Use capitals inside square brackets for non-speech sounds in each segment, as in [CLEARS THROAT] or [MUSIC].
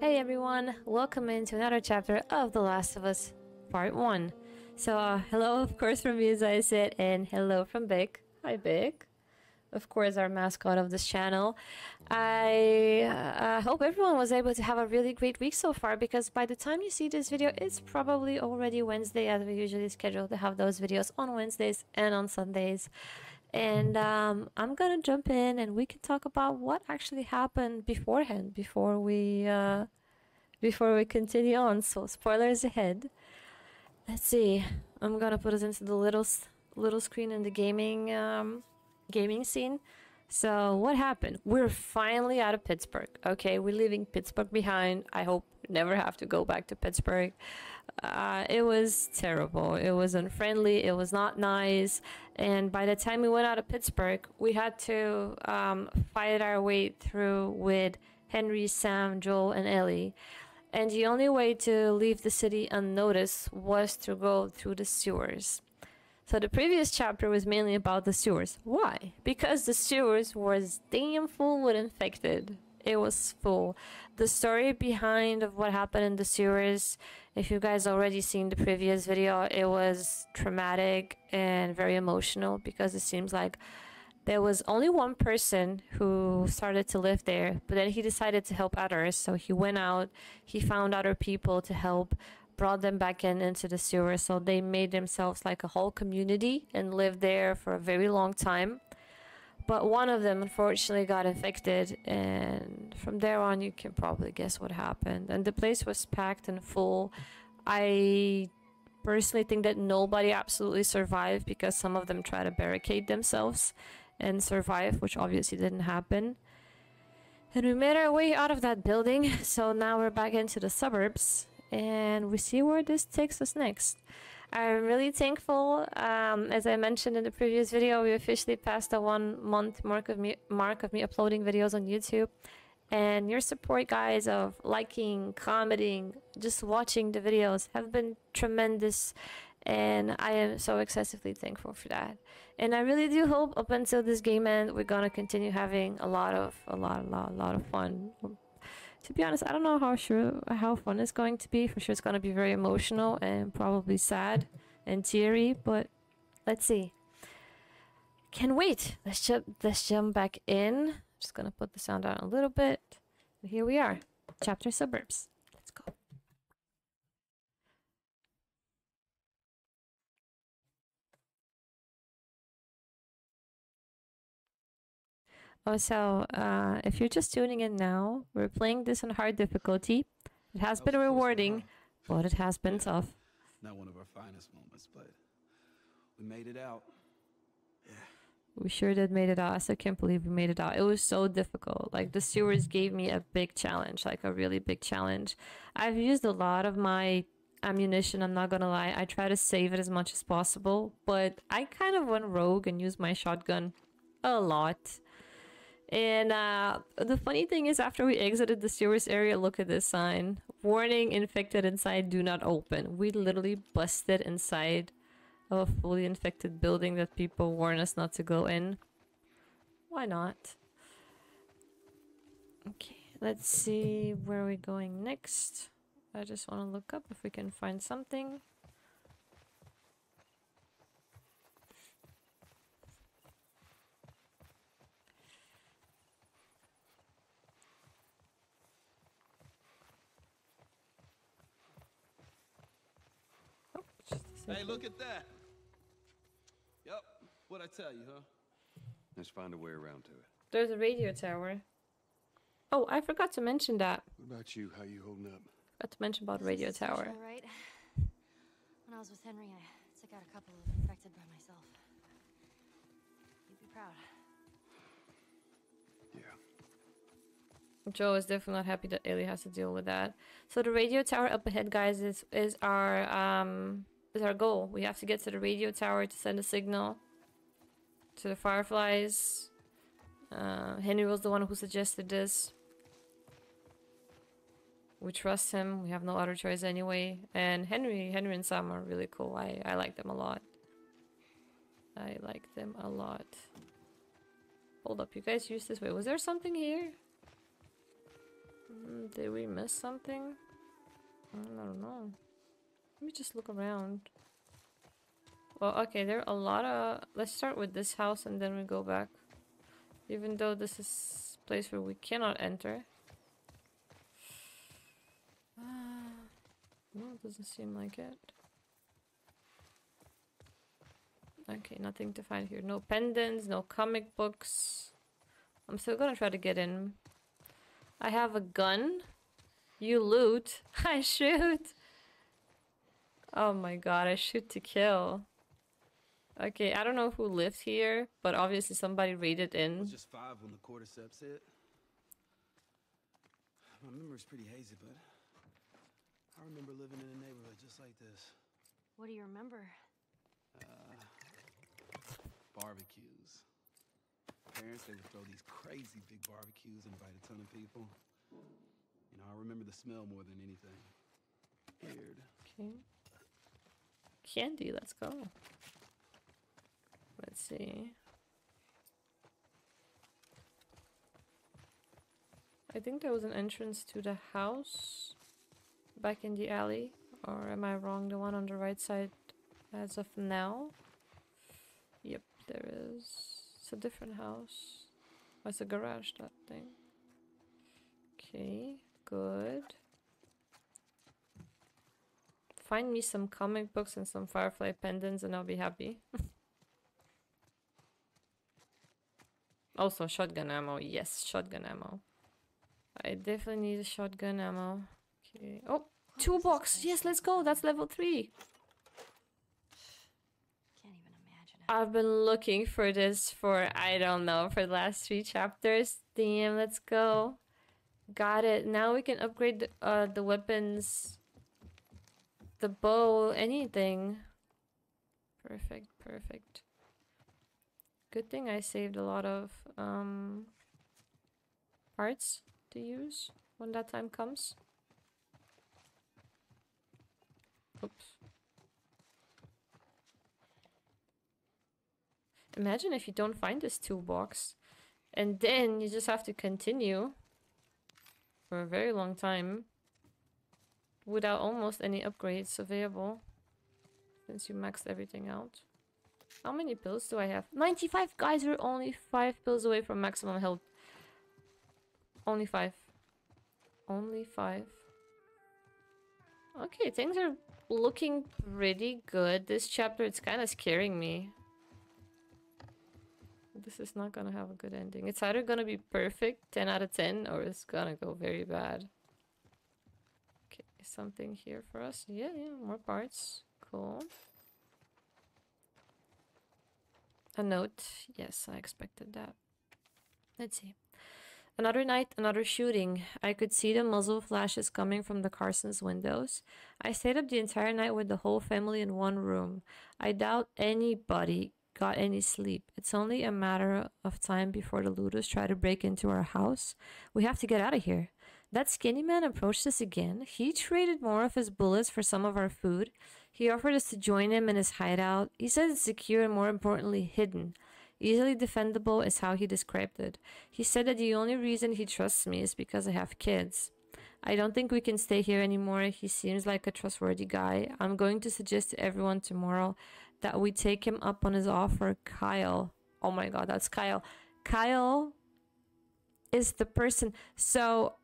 Hey everyone, welcome into another chapter of The Last of Us Part 1. So, uh, hello of course from me as I said, and hello from Bic. Hi Bic. Of course, our mascot of this channel. I uh, hope everyone was able to have a really great week so far because by the time you see this video, it's probably already Wednesday as we usually schedule to have those videos on Wednesdays and on Sundays and um, I'm gonna jump in and we can talk about what actually happened beforehand before we uh, before we continue on. So spoilers ahead. Let's see. I'm gonna put us into the little little screen in the gaming um, gaming scene. So what happened? We're finally out of Pittsburgh. Okay, we're leaving Pittsburgh behind. I hope never have to go back to Pittsburgh. Uh, it was terrible. It was unfriendly. It was not nice. And by the time we went out of Pittsburgh, we had to um, fight our way through with Henry, Sam, Joel, and Ellie. And the only way to leave the city unnoticed was to go through the sewers. So the previous chapter was mainly about the sewers. Why? Because the sewers was damn full with infected. It was full. The story behind of what happened in the sewers if you guys already seen the previous video, it was traumatic and very emotional because it seems like there was only one person who started to live there, but then he decided to help others. So he went out, he found other people to help, brought them back in into the sewer. So they made themselves like a whole community and lived there for a very long time but one of them unfortunately got infected and from there on you can probably guess what happened. And the place was packed and full. I personally think that nobody absolutely survived because some of them tried to barricade themselves and survive which obviously didn't happen. And we made our way out of that building. [LAUGHS] So now we're back into the suburbs and we see where this takes us next I'm really thankful. Um, as I mentioned in the previous video, we officially passed the one month mark of me mark of me uploading videos on YouTube. And your support, guys, of liking, commenting, just watching the videos have been tremendous. And I am so excessively thankful for that. And I really do hope up until this game end, we're gonna continue having a lot of, a lot, a lot, a lot of fun to be honest, I don't know how sure how fun it's going to be. For sure, it's going to be very emotional and probably sad and teary. But let's see. Can wait. Let's jump. Let's jump back in. Just gonna put the sound down a little bit. And here we are, chapter suburbs. Let's go. Oh, so uh, if you're just tuning in now, we're playing this on hard difficulty. It has been rewarding, but it has been tough. Not one of our finest moments, but we made it out. Yeah. We sure did made it out. I still can't believe we made it out. It was so difficult. Like the sewers gave me a big challenge, like a really big challenge. I've used a lot of my ammunition, I'm not gonna lie. I try to save it as much as possible, but I kind of went rogue and used my shotgun a lot. And uh, the funny thing is, after we exited the sewers area, look at this sign. Warning, infected inside, do not open. We literally busted inside of a fully infected building that people warn us not to go in. Why not? Okay, let's see where we're going next. I just want to look up if we can find something. Hey, look at that. Yep. What'd I tell you, huh? Let's find a way around to it. There's a radio tower. Oh, I forgot to mention that. What about you? How you holding up? Forgot to mention about radio tower. Right. [SIGHS] When I was with Henry, I took out a couple of infected by myself. You'd be proud. Yeah. Joe is definitely not happy that Ellie has to deal with that. So the radio tower up ahead, guys, is is our um is our goal. We have to get to the radio tower to send a signal to the Fireflies. Uh, Henry was the one who suggested this. We trust him. We have no other choice anyway. And Henry, Henry and Sam are really cool. I, I like them a lot. I like them a lot. Hold up, you guys use this way. Was there something here? Mm, did we miss something? I don't know. Let me just look around. Well, okay, there are a lot of... Let's start with this house and then we go back. Even though this is place where we cannot enter. [SIGHS] no, it doesn't seem like it. Okay, nothing to find here. No pendants, no comic books. I'm still gonna try to get in. I have a gun. You loot. [LAUGHS] I shoot. Oh my god, I shoot to kill. Okay, I don't know who lived here, but obviously somebody raided I in. was just five when the cordyceps hit. My memory's pretty hazy, but I remember living in a neighborhood just like this. What do you remember? Uh, barbecues. Parents, they would throw these crazy big barbecues, and invite a ton of people. You know, I remember the smell more than anything. Weird. Okay. Candy, let's go. Let's see. I think there was an entrance to the house back in the alley. Or am I wrong? The one on the right side as of now? Yep, there is. It's a different house. Oh, it's a garage, that thing. Okay, good. Find me some comic books and some Firefly pendants and I'll be happy. also, shotgun ammo. Yes, shotgun ammo. I definitely need a shotgun ammo. Okay. Oh, two box. Yes, let's go. That's level three. Can't even imagine. I've been looking for this for, I don't know, for the last three chapters. Damn, let's go. Got it. Now we can upgrade the, uh, the weapons, the bow, anything. Perfect, perfect. Good thing I saved a lot of um, parts to use when that time comes. Oops. Imagine if you don't find this toolbox and then you just have to continue for a very long time without almost any upgrades available since you maxed everything out. How many pills do I have? 95 guys, we're only 5 pills away from maximum health. Only 5. Only 5. Okay, things are looking pretty good. This chapter, it's kind of scaring me. This is not gonna have a good ending. It's either gonna be perfect, 10 out of 10, or it's gonna go very bad. Something here for us. Yeah, yeah, more parts. Cool. A note. Yes, I expected that. Let's see. Another night, another shooting. I could see the muzzle flashes coming from the Carson's windows. I stayed up the entire night with the whole family in one room. I doubt anybody got any sleep. It's only a matter of time before the looters try to break into our house. We have to get out of here. That skinny man approached us again. He traded more of his bullets for some of our food. He offered us to join him in his hideout. He said it's secure and more importantly, hidden. Easily defendable is how he described it. He said that the only reason he trusts me is because I have kids. I don't think we can stay here anymore. He seems like a trustworthy guy. I'm going to suggest to everyone tomorrow that we take him up on his offer. Kyle. Oh my god, that's Kyle. Kyle is the person. So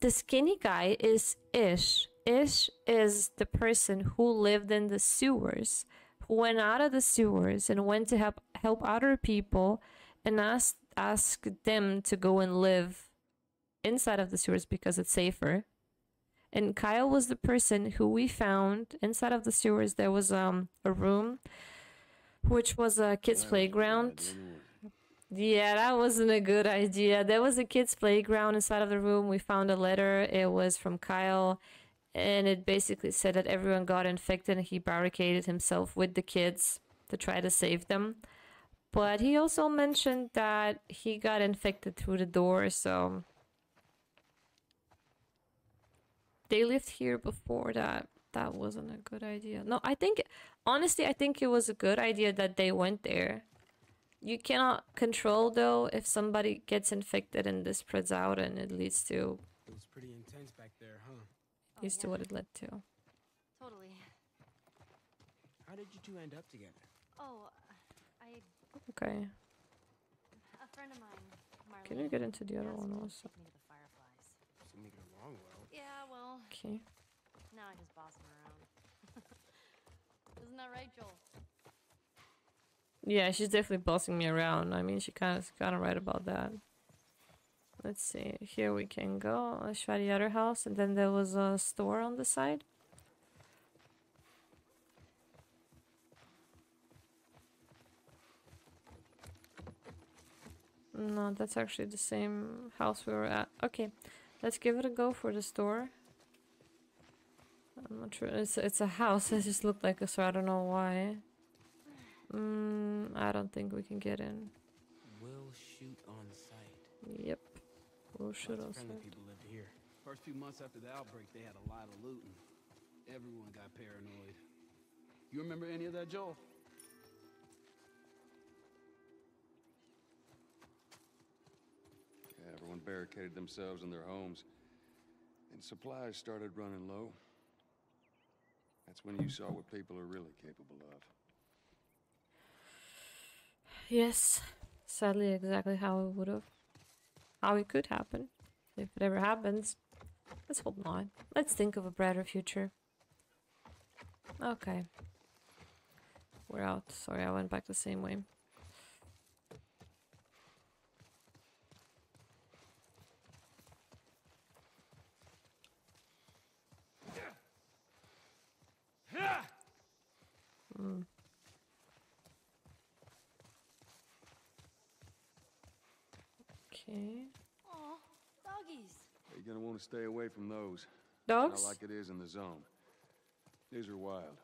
the skinny guy is Ish. Ish is the person who lived in the sewers, who went out of the sewers and went to help help other people and asked ask them to go and live inside of the sewers because it's safer. And Kyle was the person who we found inside of the sewers. There was um a room which was a kids' playground. Yeah, that wasn't a good idea. There was a kids' playground inside of the room. We found a letter. It was from Kyle, and it basically said that everyone got infected and he barricaded himself with the kids to try to save them. But he also mentioned that he got infected through the door, so they lived here before that. That wasn't a good idea. No, I think honestly, I think it was a good idea that they went there. You cannot control though if somebody gets infected and this spreads out and it leads to It was pretty intense back there, huh? Oh, Used to what it led to. Totally. How did you two end up together? Oh, I Okay. a friend of mine, Marlene. Can you get into the other one also? take me to the Fireflies. Seemed to get along well. Yeah, well, Okay. now I just boss him around. [LAUGHS] Isn't that right, Joel? Yeah, she's definitely bossing me around. I mean, she kind of kind of right about that. Let's see. Here we can go. Let's the other house, and then there was a store on the side. No, that's actually the same house we were at. Okay, let's give it a go for the store. I'm not sure. It's it's a house. [LAUGHS] It just looked like a store. I don't know why. Mm, I don't think we can get in. We'll shoot on sight. Yep. We'll shoot Lots of us. friendly people lived here. First few months after the outbreak, they had a lot of looting. Everyone got paranoid. You remember any of that, Joel? Yeah, everyone barricaded themselves in their homes, and supplies started running low. That's when you saw what people are really capable of. Yes. Sadly, exactly how it would have. How it could happen. If it ever happens. Let's hope not. Let's think of a brighter future. Okay. We're out. Sorry, I went back the same way. Hmm. Okay. Aw, doggies. You're gonna want to stay away from those. Dogs? Not like it is in the zone. These are wild.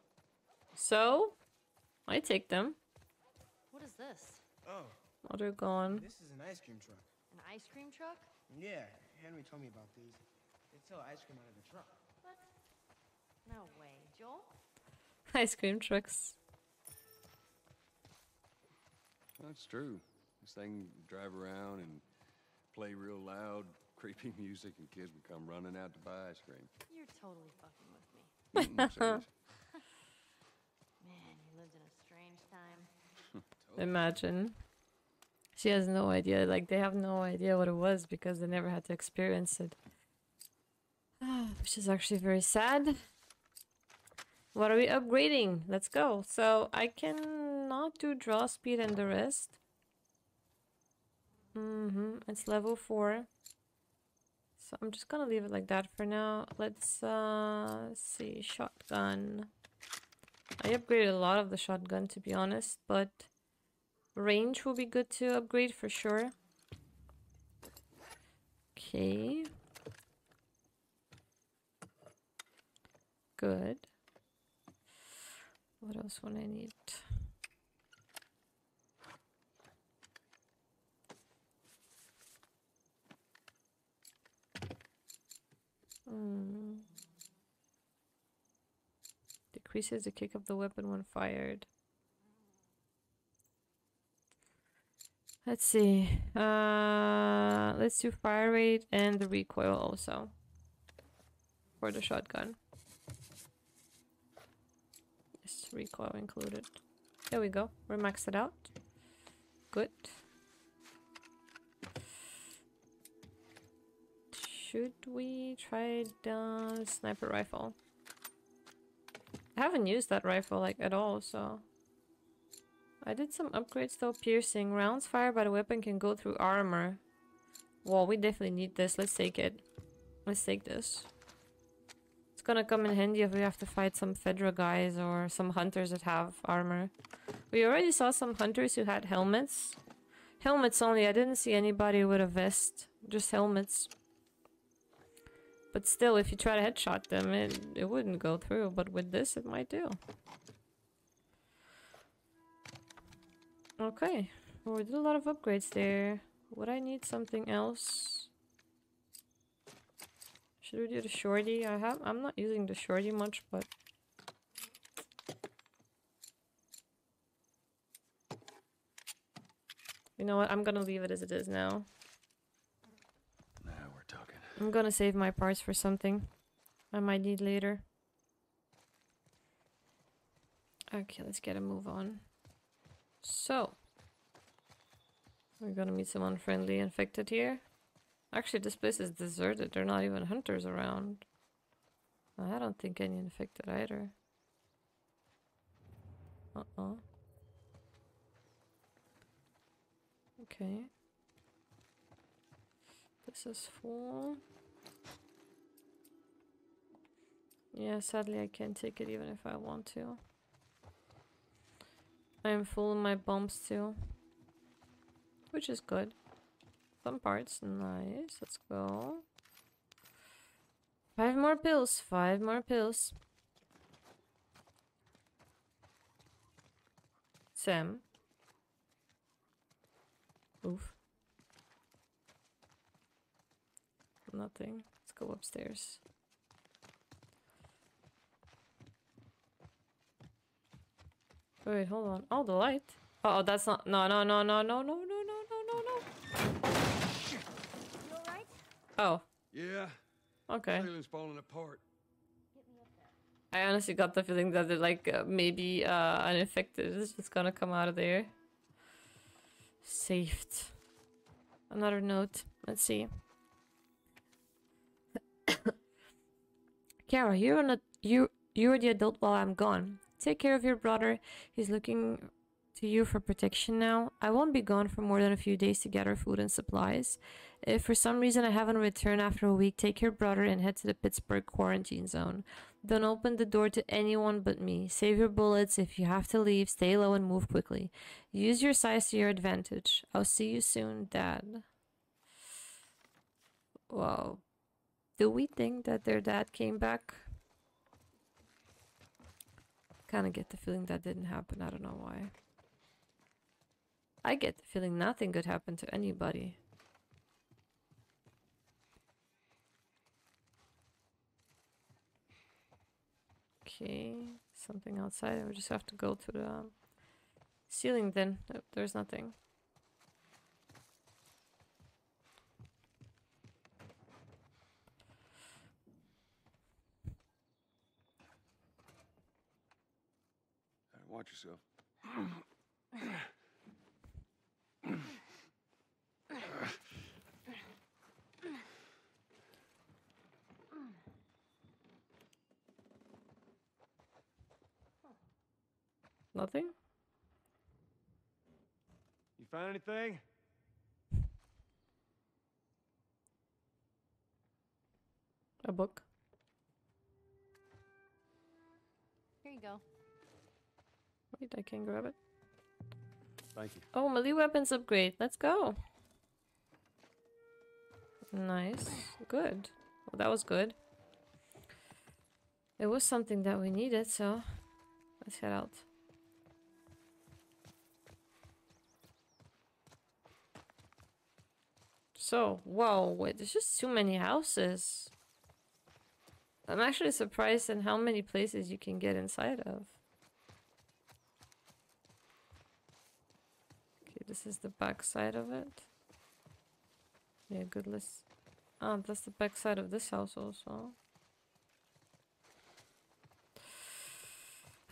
So, I take them. What is this? Oh, Oh, they're gone. this is an ice cream truck. An ice cream truck? Yeah, Henry told me about these. They sell ice cream out of the truck. What? No way, Joel. [LAUGHS] Ice cream trucks. That's true. This thing drive around and play real loud, [LAUGHS] creepy music, and kids would come running out to buy ice cream. You're totally fucking with me. [LAUGHS] Mm, I'm serious. [LAUGHS] Man, you lived in a strange time. Imagine. She has no idea. Like, they have no idea what it was because they never had to experience it. [SIGHS] Which is actually very sad. What are we upgrading? Let's go. So, I cannot do draw speed and the rest. Mm-hmm. It's level 4. So, I'm just gonna leave it like that for now. Let's, uh, see. Shotgun. I upgraded a lot of the shotgun, to be honest, but... Range will be good to upgrade for sure. Okay. Good. What else would I need? Hmm. Decreases the kick of the weapon when fired. Let's see. Uh, let's do fire rate and the recoil also for the shotgun. Yes, recoil included. There we go. We're maxed it out. Good. Should we try the sniper rifle? I haven't used that rifle like at all, so I did some upgrades though. Piercing. Rounds fired by the weapon can go through armor. Well, we definitely need this. Let's take it. Let's take this. It's gonna come in handy if we have to fight some Fedra guys or some hunters that have armor. We already saw some hunters who had helmets. Helmets only. I didn't see anybody with a vest. Just helmets. But still, if you try to headshot them, it, it wouldn't go through. But with this, it might do. Okay. Well, we did a lot of upgrades there. Would I need something else? Should we do the shorty? I have I'm not using the shorty much, but You know what? I'm gonna leave it as it is now. I'm gonna save my parts for something I might need later. Okay, let's get a move on. So, we're gonna meet some unfriendly infected here. Actually, this place is deserted. There are not even hunters around. I don't think any infected either. Uh-uh. Okay. This is full. Yeah, sadly I can't take it even if I want to. I'm full of my bombs too. Which is good. Some parts, nice. Let's go. Five more pills, five more pills. Sam. Oof. Nothing. Let's go upstairs. Wait, hold on. Oh, the light. Uh oh, that's not. No, no, no, no, no, no, no, no, no, no, no. You alright? Oh, Yeah, okay. ceiling's falling apart. I honestly got the feeling that it, like uh, maybe uh, an infected is just gonna come out of there. Saved. Another note. Let's see. Kara, you're not you you're the adult while I'm gone. Take care of your brother. He's looking to you for protection now. I won't be gone for more than a few days to gather food and supplies. If for some reason I haven't returned after a week, take your brother and head to the Pittsburgh quarantine zone. Don't open the door to anyone but me. Save your bullets. If you have to leave, stay low and move quickly. Use your size to your advantage. I'll see you soon, Dad. Wow. Do we think that their dad came back? Kind of get the feeling that didn't happen. I don't know why. I get the feeling nothing good happened to anybody. Okay, something outside. I would just have to go to the ceiling then. Nope, there's nothing. Watch yourself. Nothing? You find anything? A book? Here you go. Wait, I can grab it. Thank you. Oh, melee weapons upgrade. Let's go. Nice. Good. Well, that was good. It was something that we needed, so let's head out. So, whoa, wait, there's just too many houses. I'm actually surprised in how many places you can get inside of. This is the back side of it. Yeah, good list. Ah, that's the back side of this house also.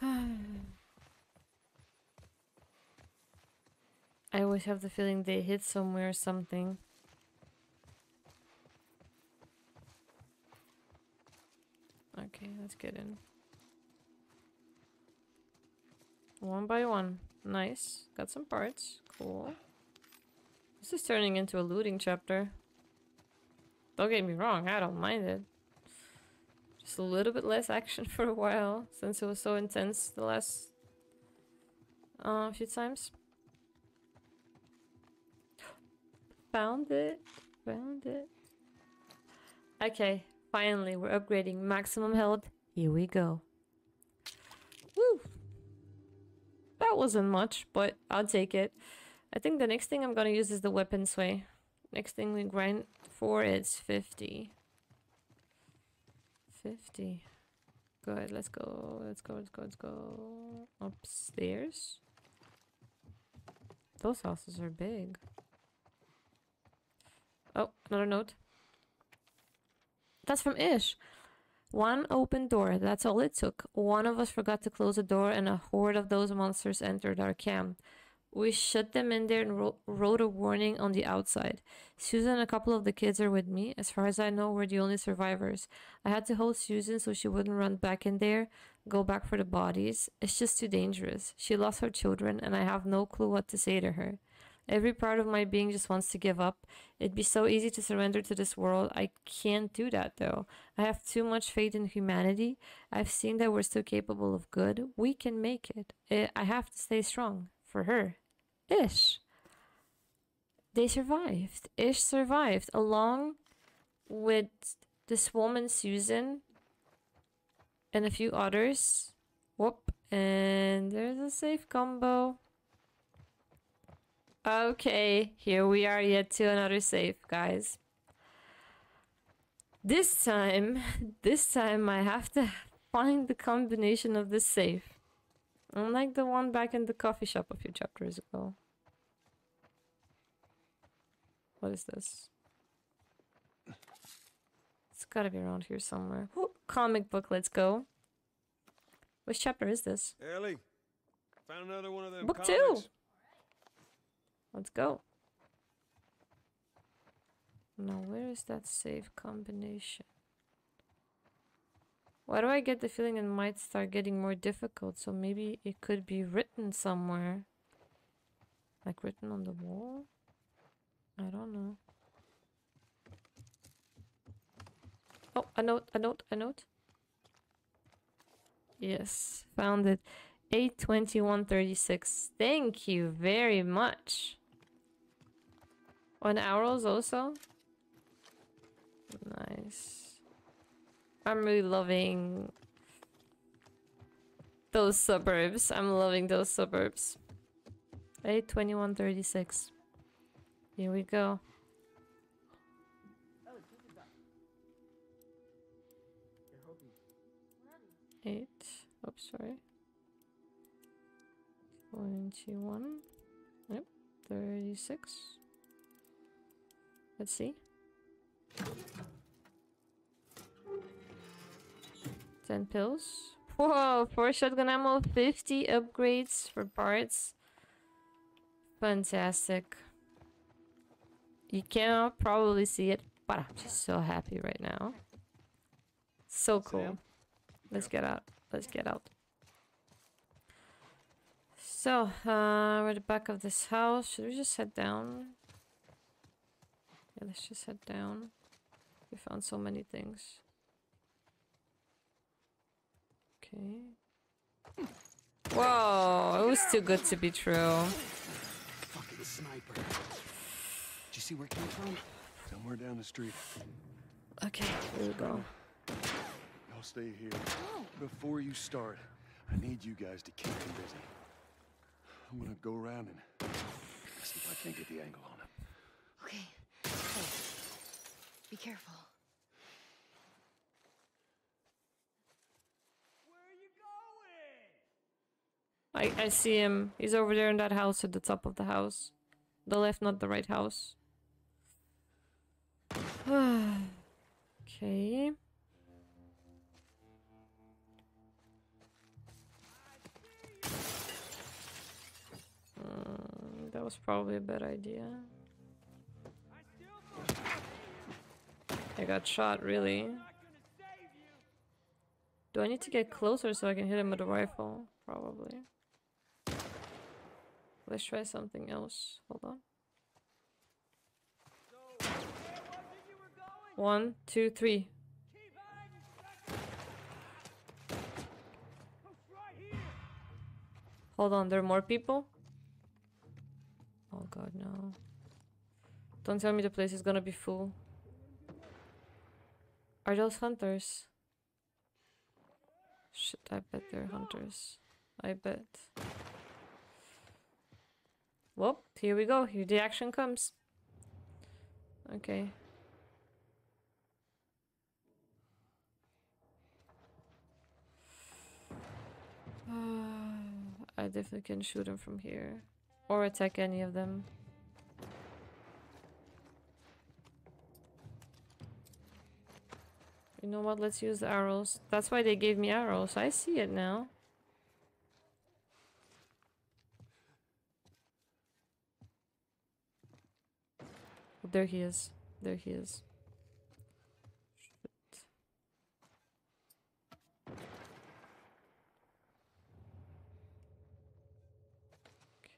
[SIGHS] I always have the feeling they hid somewhere or something. Okay, let's get in. One by one. Nice. Got some parts. Cool. This is turning into a looting chapter. Don't get me wrong, I don't mind it. Just a little bit less action [LAUGHS] for a while, since it was so intense the last uh, few times. [GASPS] Found it. Found it. Okay, finally, we're upgrading maximum health. Here we go. That wasn't much, but I'll take it. I think the next thing I'm gonna use is the weapon sway. Next thing we grind for is 50. 50. Good, let's go, let's go, let's go, let's go. Upstairs. Those houses are big. Oh, another note. That's from Ish. One open door, that's all it took. One of us forgot to close the door, and a horde of those monsters entered our camp. We shut them in there and wrote, a warning on the outside. Susan and a couple of the kids are with me. As far as I know, we're the only survivors. I had to hold Susan so she wouldn't run back in there, go back for the bodies. It's just too dangerous. She lost her children, and I have no clue what to say to her. Every part of my being just wants to give up. It'd be so easy to surrender to this world. I can't do that though. I have too much faith in humanity. I've seen that we're still capable of good. We can make it. I have to stay strong for her. Ish. They survived. Ish survived along with this woman, Susan, and a few others. Whoop. And there's a safe combo. Okay, here we are yet to another safe, guys. This time, this time I have to find the combination of the safe. Unlike the one back in the coffee shop a few chapters ago. What is this? It's gotta be around here somewhere. Ooh, comic book, let's go. Which chapter is this? Ellie, found another one of them Book two. Let's go. Now, where is that save combination? Why do I get the feeling it might start getting more difficult? So maybe it could be written somewhere. Like written on the wall? I don't know. Oh, a note, a note, a note. Yes, found it. 82136. Thank you very much. On arrows also? Nice. I'm really loving those suburbs. I'm loving those suburbs. 82136. Here we go. Eight. Oops, sorry. 21. Yep. 36. Let's see. 10 pills. Whoa, for shotgun ammo, 50 upgrades for parts. Fantastic. You cannot probably see it, but I'm just so happy right now. So cool. Let's get out. Let's get out. So, uh, we're at the back of this house. Should we just head down? Yeah, let's just head down. We found so many things. Okay. Whoa, it was too good to be true. Fucking sniper. Did you see where it came from? Somewhere down the street. Okay, here we go. Y'all stay here. Before you start, I need you guys to keep him busy. I'm gonna go around and see if I can't get the angle on him. Okay. Hey. Be careful. I, I see him. He's over there in that house at the top of the house. The left, not the right house. [SIGHS] okay. Mm, that was probably a bad idea. I got shot, really. Do I need to get closer so I can hit him with a rifle? Probably. Let's try something else. Hold on. One, two, three. Hold on, there are more people? Oh god, no. Don't tell me the place is gonna be full. Are those hunters? Shit, I bet they're hunters. I bet. Well, here we go. Here the action comes. Okay. [SIGHS] I definitely can shoot them from here. Or attack any of them. Know what? Let's use the arrows. That's why they gave me arrows. I see it now. There he is. There he is. Shit. Okay.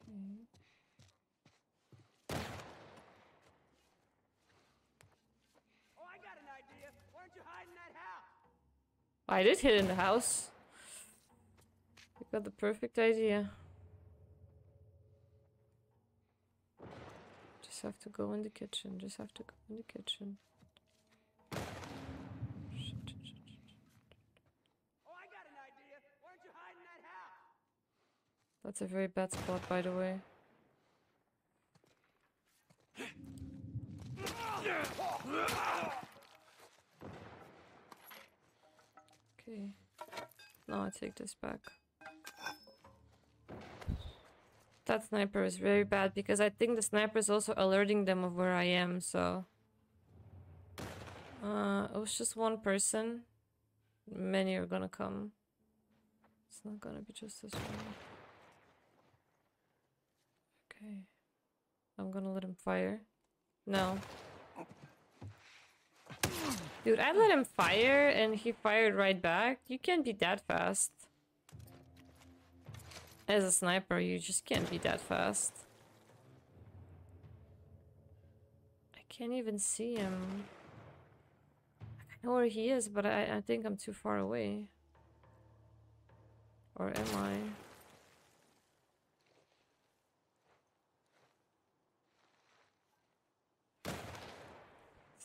Oh, I got an idea. Why aren't you hiding that house? I did hit in the house. I got the perfect idea. Just have to go in the kitchen. Just have to go in the kitchen. That's a very bad spot, by the way. Okay. No, I take this back. That sniper is very bad because I think the sniper is also alerting them of where I am, so. Uh, it was just one person. Many are gonna come. It's not gonna be just this one. Okay. I'm gonna let him fire. No. Dude, I let him fire and he fired right back. You can't be that fast. As a sniper, you just can't be that fast. I can't even see him. I know where he is, but I, I think I'm too far away. Or am I?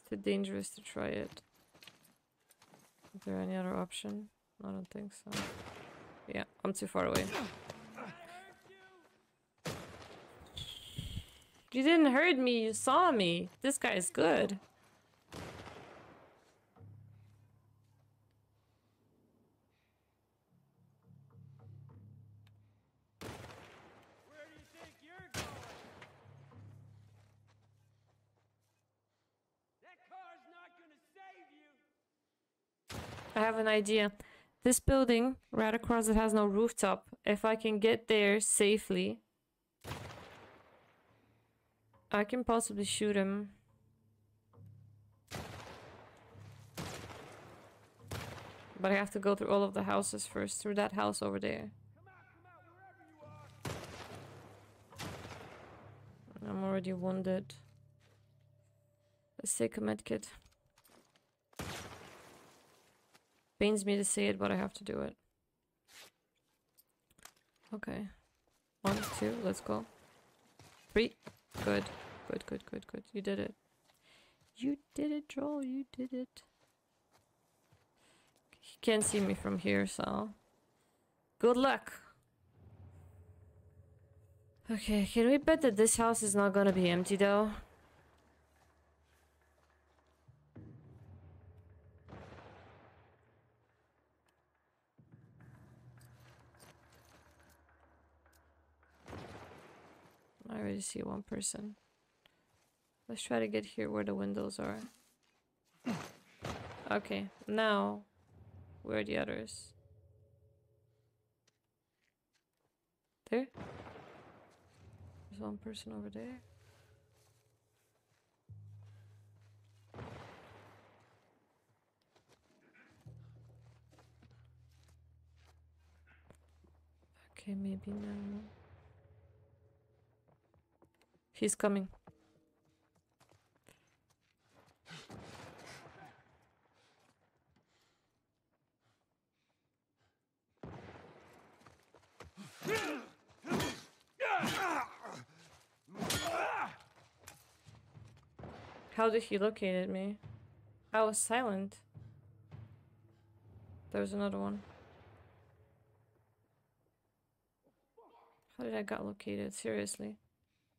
Too dangerous to try it. Is there any other option? I don't think so. Yeah, I'm too far away. You didn't hurt me, you saw me. This guy is good. An idea. This building right across it has no rooftop. If I can get there safely, I can possibly shoot him. But I have to go through all of the houses first, through that house over there. I'm already wounded. Let's take a medkit. Pains me to say it, but I have to do it. Okay. One, two, let's go. Three. Good. Good, good, good, good. You did it. You did it, Joel. You did it. He can't see me from here, so... Good luck. Okay, can we bet that this house is not gonna be empty, though? I already see one person. Let's try to get here where the windows are. Okay, now where are the others? There? There's one person over there. Okay, maybe now. He's coming. How did he locate me? I was silent. There's another one. How did I got located? Seriously.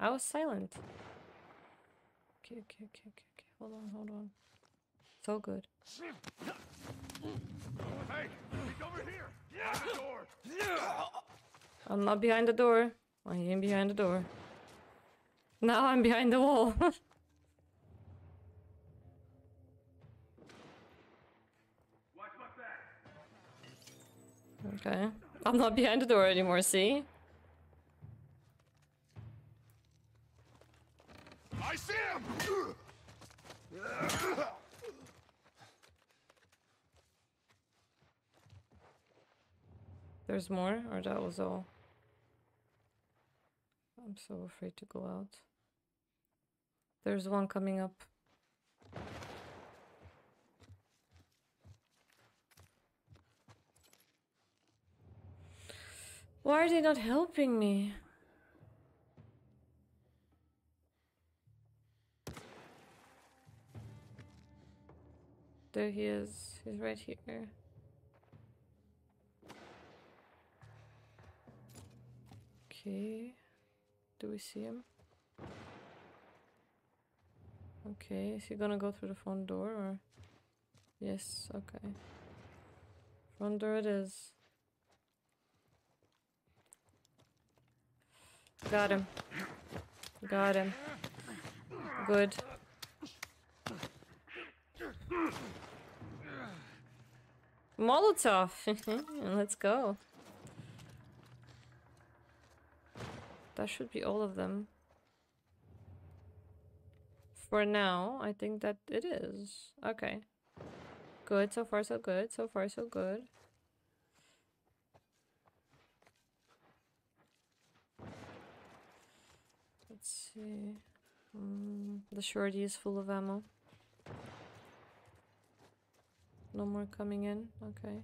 I was silent. Okay, okay, okay, okay, okay. Hold on, hold on. So good. Hey, over here. The door. I'm not behind the door. I am behind the door. Now I'm behind the wall. [LAUGHS] Okay. I'm not behind the door anymore, see? I see him! There's more, or that was all? I'm so afraid to go out. There's one coming up. Why are they not helping me? There he is. He's right here. Okay. Do we see him? Okay, is he gonna go through the front door or? Yes, okay. Front door it is. Got him. Got him. Good. Molotov! [LAUGHS] Let's go. That should be all of them. For now, I think that it is. Okay. Good, so far so good, so far so good. Let's see. Mm, the shorty is full of ammo. No more coming in. Okay.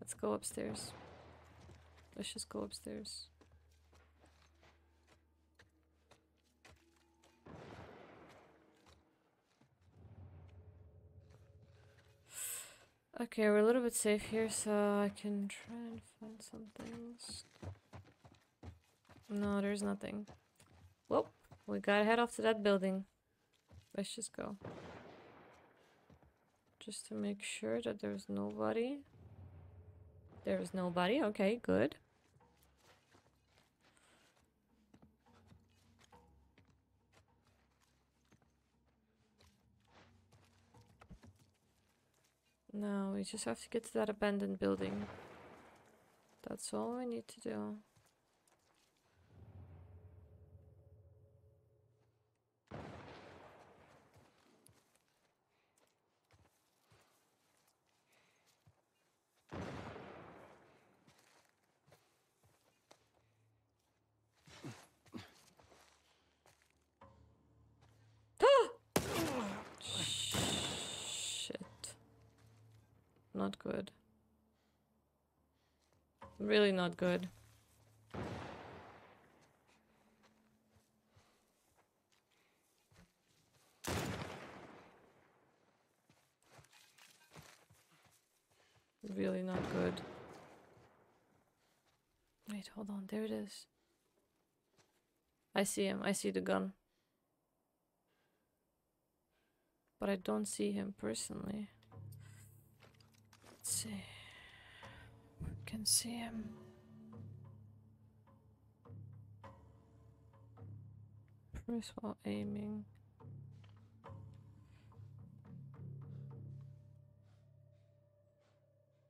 Let's go upstairs. Let's just go upstairs. Okay, we're a little bit safe here, so I can try and find some things. No, there's nothing. Well, we gotta head off to that building. Let's just go. Just to make sure that there's nobody. There's nobody. Okay, good. Now we just have to get to that abandoned building. That's all we need to do. Shit. Not good. Really not good. Really not good. Wait, hold on. There it is. I see him. I see the gun. But I don't see him personally. Let's see. I can see him. Press while aiming.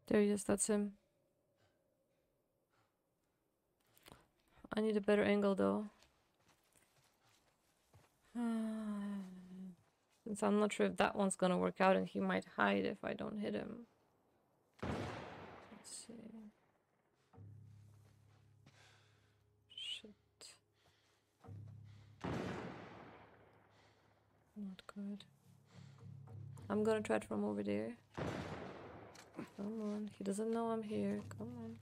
There he is, that's him. I need a better angle though. [SIGHS] Since I'm not sure if that one's gonna work out and he might hide if I don't hit him. Good. I'm gonna try it from over there. Come on, he doesn't know I'm here. Come on.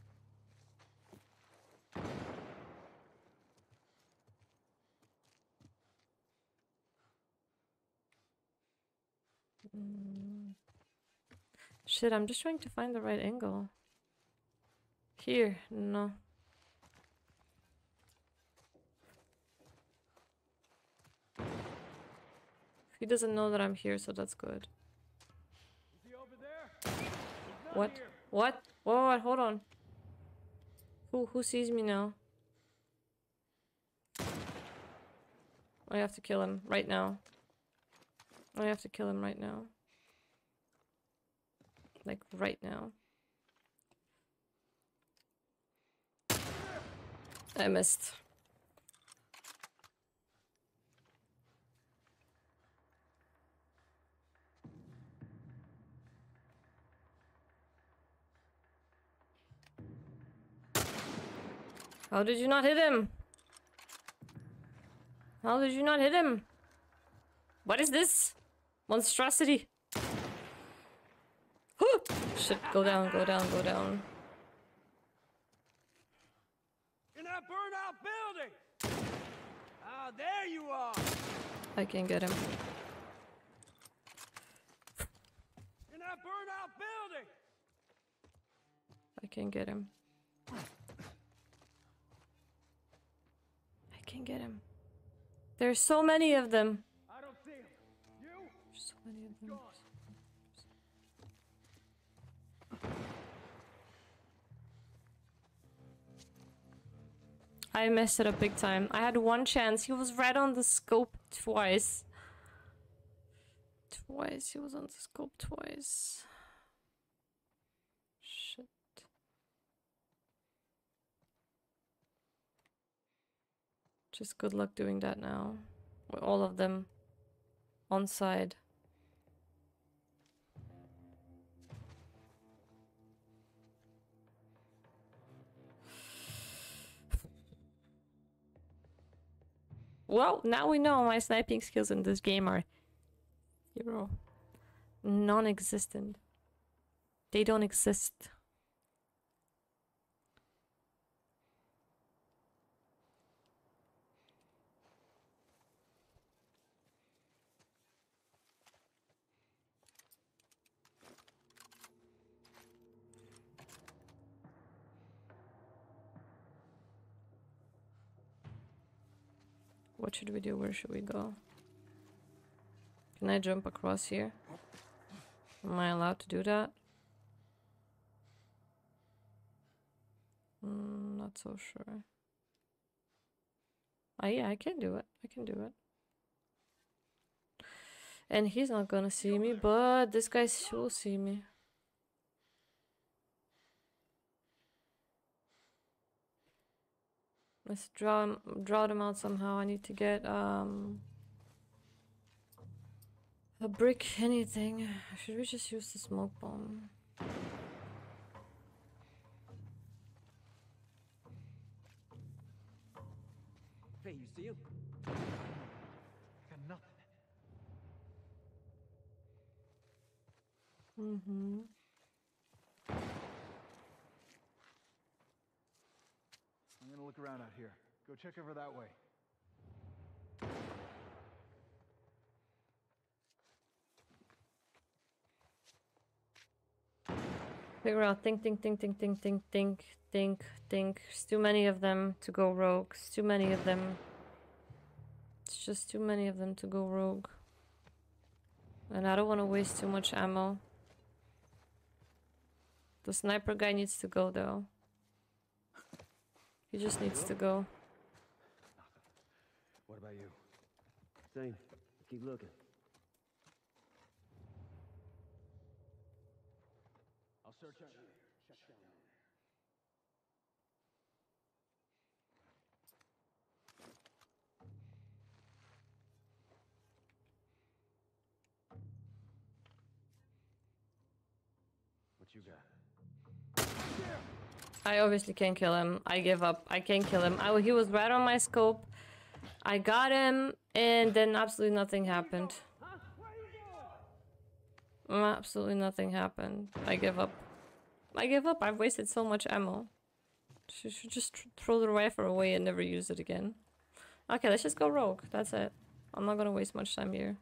Mm. Shit, I'm just trying to find the right angle. Here, no. He doesn't know that I'm here, so that's good. What? What? Whoa, what? hold on. Who who sees me now? I have to kill him right now. I have to kill him right now. Like right now. I missed. How did you not hit him? How did you not hit him? What is this? Monstrosity. Shit, go down, go down, go down. In that burned out building! Ah, there you are! I can get him. In that burned out building! I can get him. I can get him. There's so many of them. I don't see him. You? There's so many of them. I messed it up big time. I had one chance. He was right on the scope twice. Twice. He was on the scope twice. Shit. Just good luck doing that now. With all of them on side. Well, now we know my sniping skills in this game are zero. Non existent. They don't exist. What should we do? Where should we go? Can I jump across here? Am I allowed to do that? Mm, not so sure. Ah, yeah, I can do it. I can do it. And he's not gonna see me, but this guy will see me. Let's draw draw them out somehow. I need to get um a brick, anything. Should we just use the smoke bomb? Hey, you see him? Got nothing. Mm-hmm. I'm gonna look around out here. Go check over that way. Figure out. Think, think, think, think, think, think, think, think, think. There's too many of them to go rogue. Too many of them. It's just too many of them to go rogue. And I don't want to waste too much ammo. The sniper guy needs to go though. He just needs to go. What about you? Same. Keep looking. I'll search out here. Check down. What you got? I obviously can't kill him. I give up. I can't kill him. I, he was right on my scope. I got him, and then absolutely nothing happened. Mm, Absolutely nothing happened. I give up. I give up. I've wasted so much ammo. She should just throw the rifle away and never use it again. Okay, let's just go rogue. That's it. I'm not gonna waste much time here.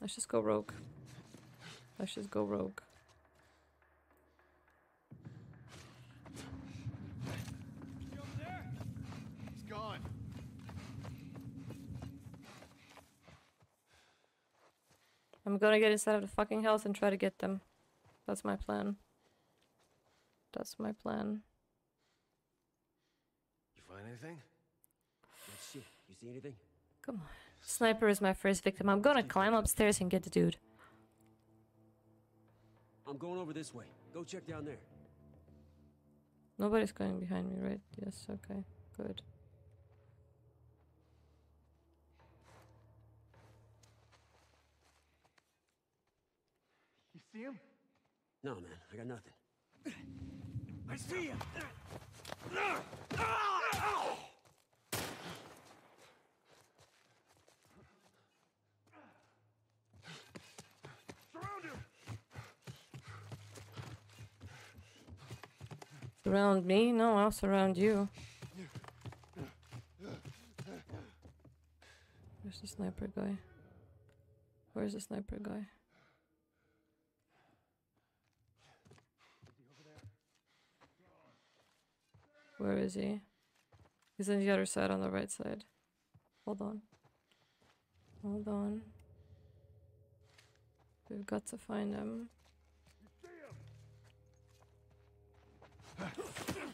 Let's just go rogue. Let's just go rogue. I'm gonna get inside of the fucking house and try to get them. That's my plan. That's my plan. You find anything? Good shit. You see anything? Come on. Sniper is my first victim. I'm gonna climb upstairs and get the dude. I'm going over this way. Go check down there. Nobody's going behind me, right? Yes, okay. Good. See him? No, man, I got nothing. I see him! Surround him! Surround me? No, I'll surround you. Where's the sniper guy? Where's the sniper guy? Where is he? He's on the other side, on the right side. Hold on. Hold on. We've got to find him.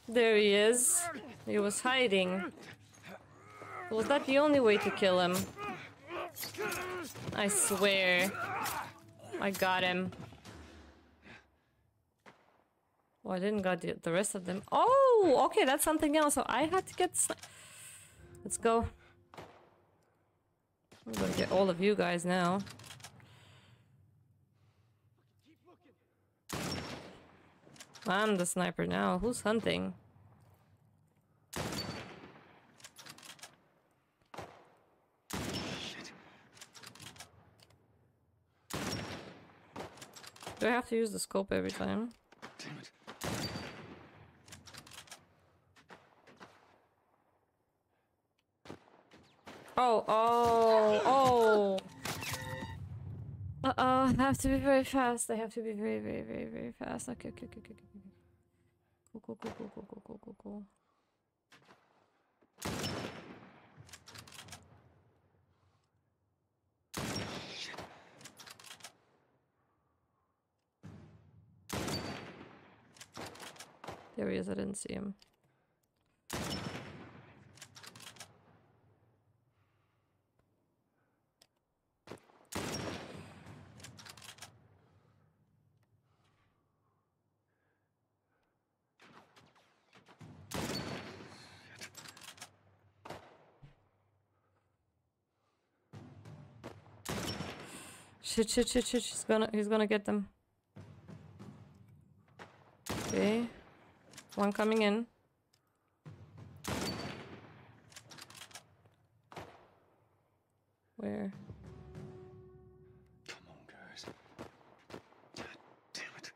There he is. He was hiding. Was that the only way to kill him? I swear. I got him. Well, I didn't got the, the rest of them. Oh, okay, that's something else. So I had to get... Let's go. I'm gonna get all of you guys now. I'm the sniper now. Who's hunting? Do I have to use the scope every time? Damn it. Oh, oh, oh. Uh oh, I have to be very fast. I have to be very, very, very, very fast. Okay, okay, okay, okay, okay. okay. Cool, cool, cool, cool, cool, cool, cool, cool, cool. There he is, I didn't see him. Shit, shit, shit, shit. He's gonna, he's gonna get them. Okay. One coming in. Where? Come on, guys. God damn it.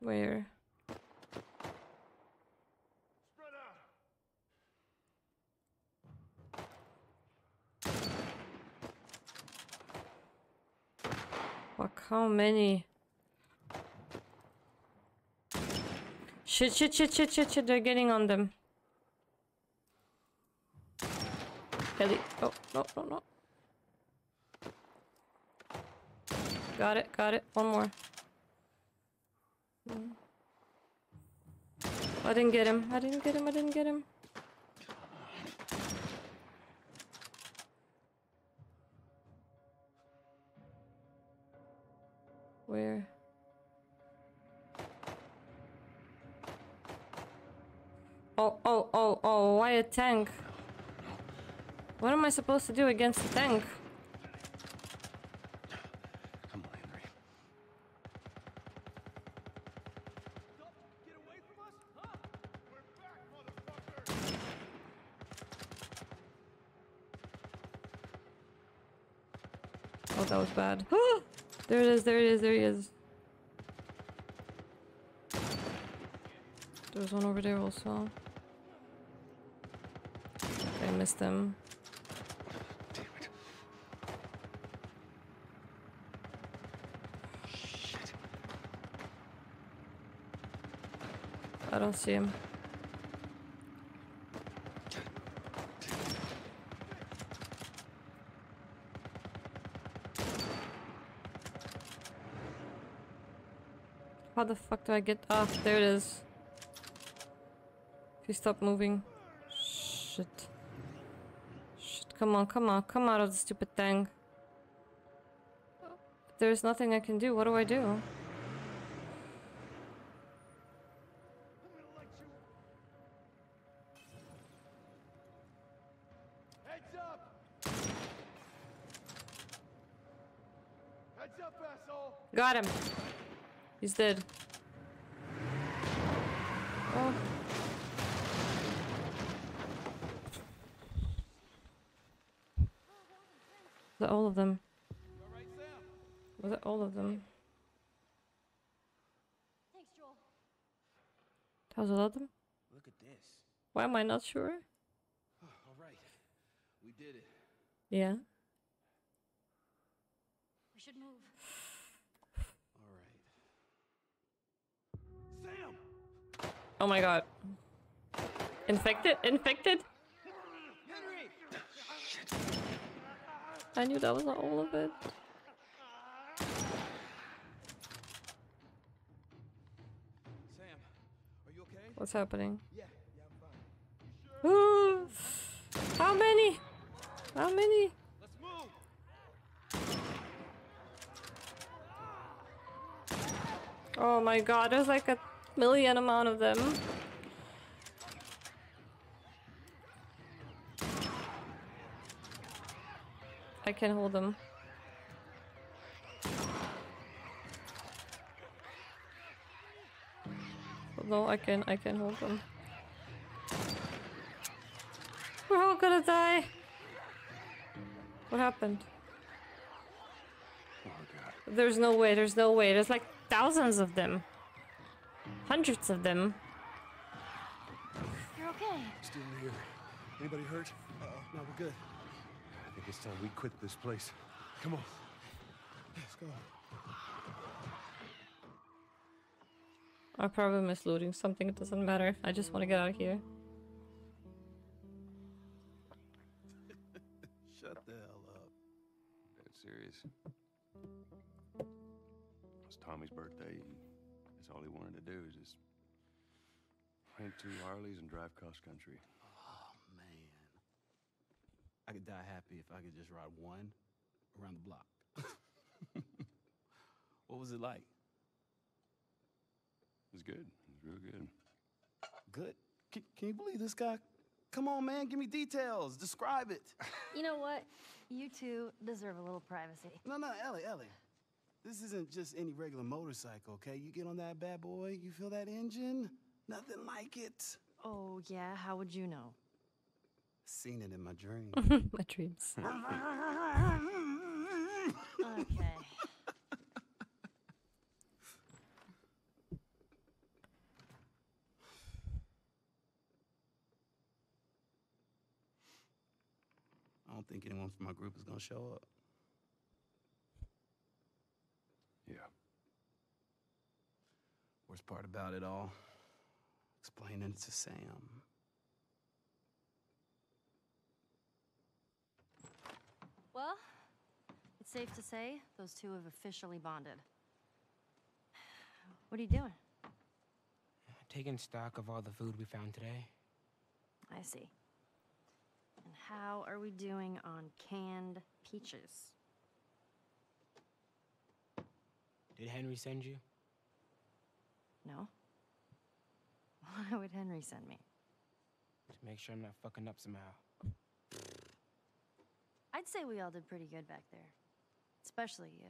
Where? Spread out. Fuck, how many? Shit, shit, shit, shit, shit, shit, they're getting on them. Ellie, oh, no, no, no. Got it, got it, one more. I didn't get him, I didn't get him, I didn't get him. Oh, oh, oh, oh, why a tank? What am I supposed to do against the tank? Come on, Henry. Get away from us? Huh? We're back, motherfucker! Oh, that was bad. [GASPS] there it is, there it is, there he is. There's one over there also. I missed them. Damn it. Shit. I don't see him. How the fuck do I get off? There it is. If you stop moving. Shit. Shit, come on, come on, come out of the stupid thing. There's nothing I can do. What do I do? Heads up! Heads up, asshole! Got him. He's dead. Oh. Was it all of them? Was it all of them? Thanks, Joel. That was all of them? Look at this. Why am I not sure? [SIGHS] All right. We did it. Yeah. We should move. All right. Sam! Oh my god. Infected? Infected? Henry! I knew that was not all of it. Sam, are you okay? What's happening? Yeah, yeah, I'm fine. Ooh. [SIGHS] How many? How many? Let's move! Oh my god, there's like a million amount of them. I can hold them. No, I can, I can hold them. We're all gonna die. What happened? Oh, God. There's no way, there's no way. There's like thousands of them. Hundreds of them. You're okay. Still here. Anybody hurt? Uh-oh, no, we're good. I think it's time we quit this place. Come on. Let's go. I probably missed looting something, it doesn't matter. I just want to get out of here. [LAUGHS] Shut the hell up. That's serious. It's Tommy's birthday, and that's all he wanted to do is just rent two Harleys and drive cross country. Man. I could die happy if I could just ride one around the block. [LAUGHS] what was it like? It was good. It was real good. Good? Can, can you believe this guy? Come on, man, give me details. Describe it. [LAUGHS] You know what? You two deserve a little privacy. No, no, Ellie, Ellie. This isn't just any regular motorcycle, okay? You get on that bad boy, you feel that engine? Nothing like it. Oh, yeah? How would you know? Seen it in my dreams. [LAUGHS] My dreams. [LAUGHS] Okay. I don't think anyone from my group is gonna show up. Yeah. Worst part about it all, explaining to Sam. Well, it's safe to say those two have officially bonded. What are you doing? Taking stock of all the food we found today. I see. And how are we doing on canned peaches? Did Henry send you? No? [LAUGHS] Why would Henry send me? To make sure I'm not fucking up somehow. I'd say we all did pretty good back there. Especially you.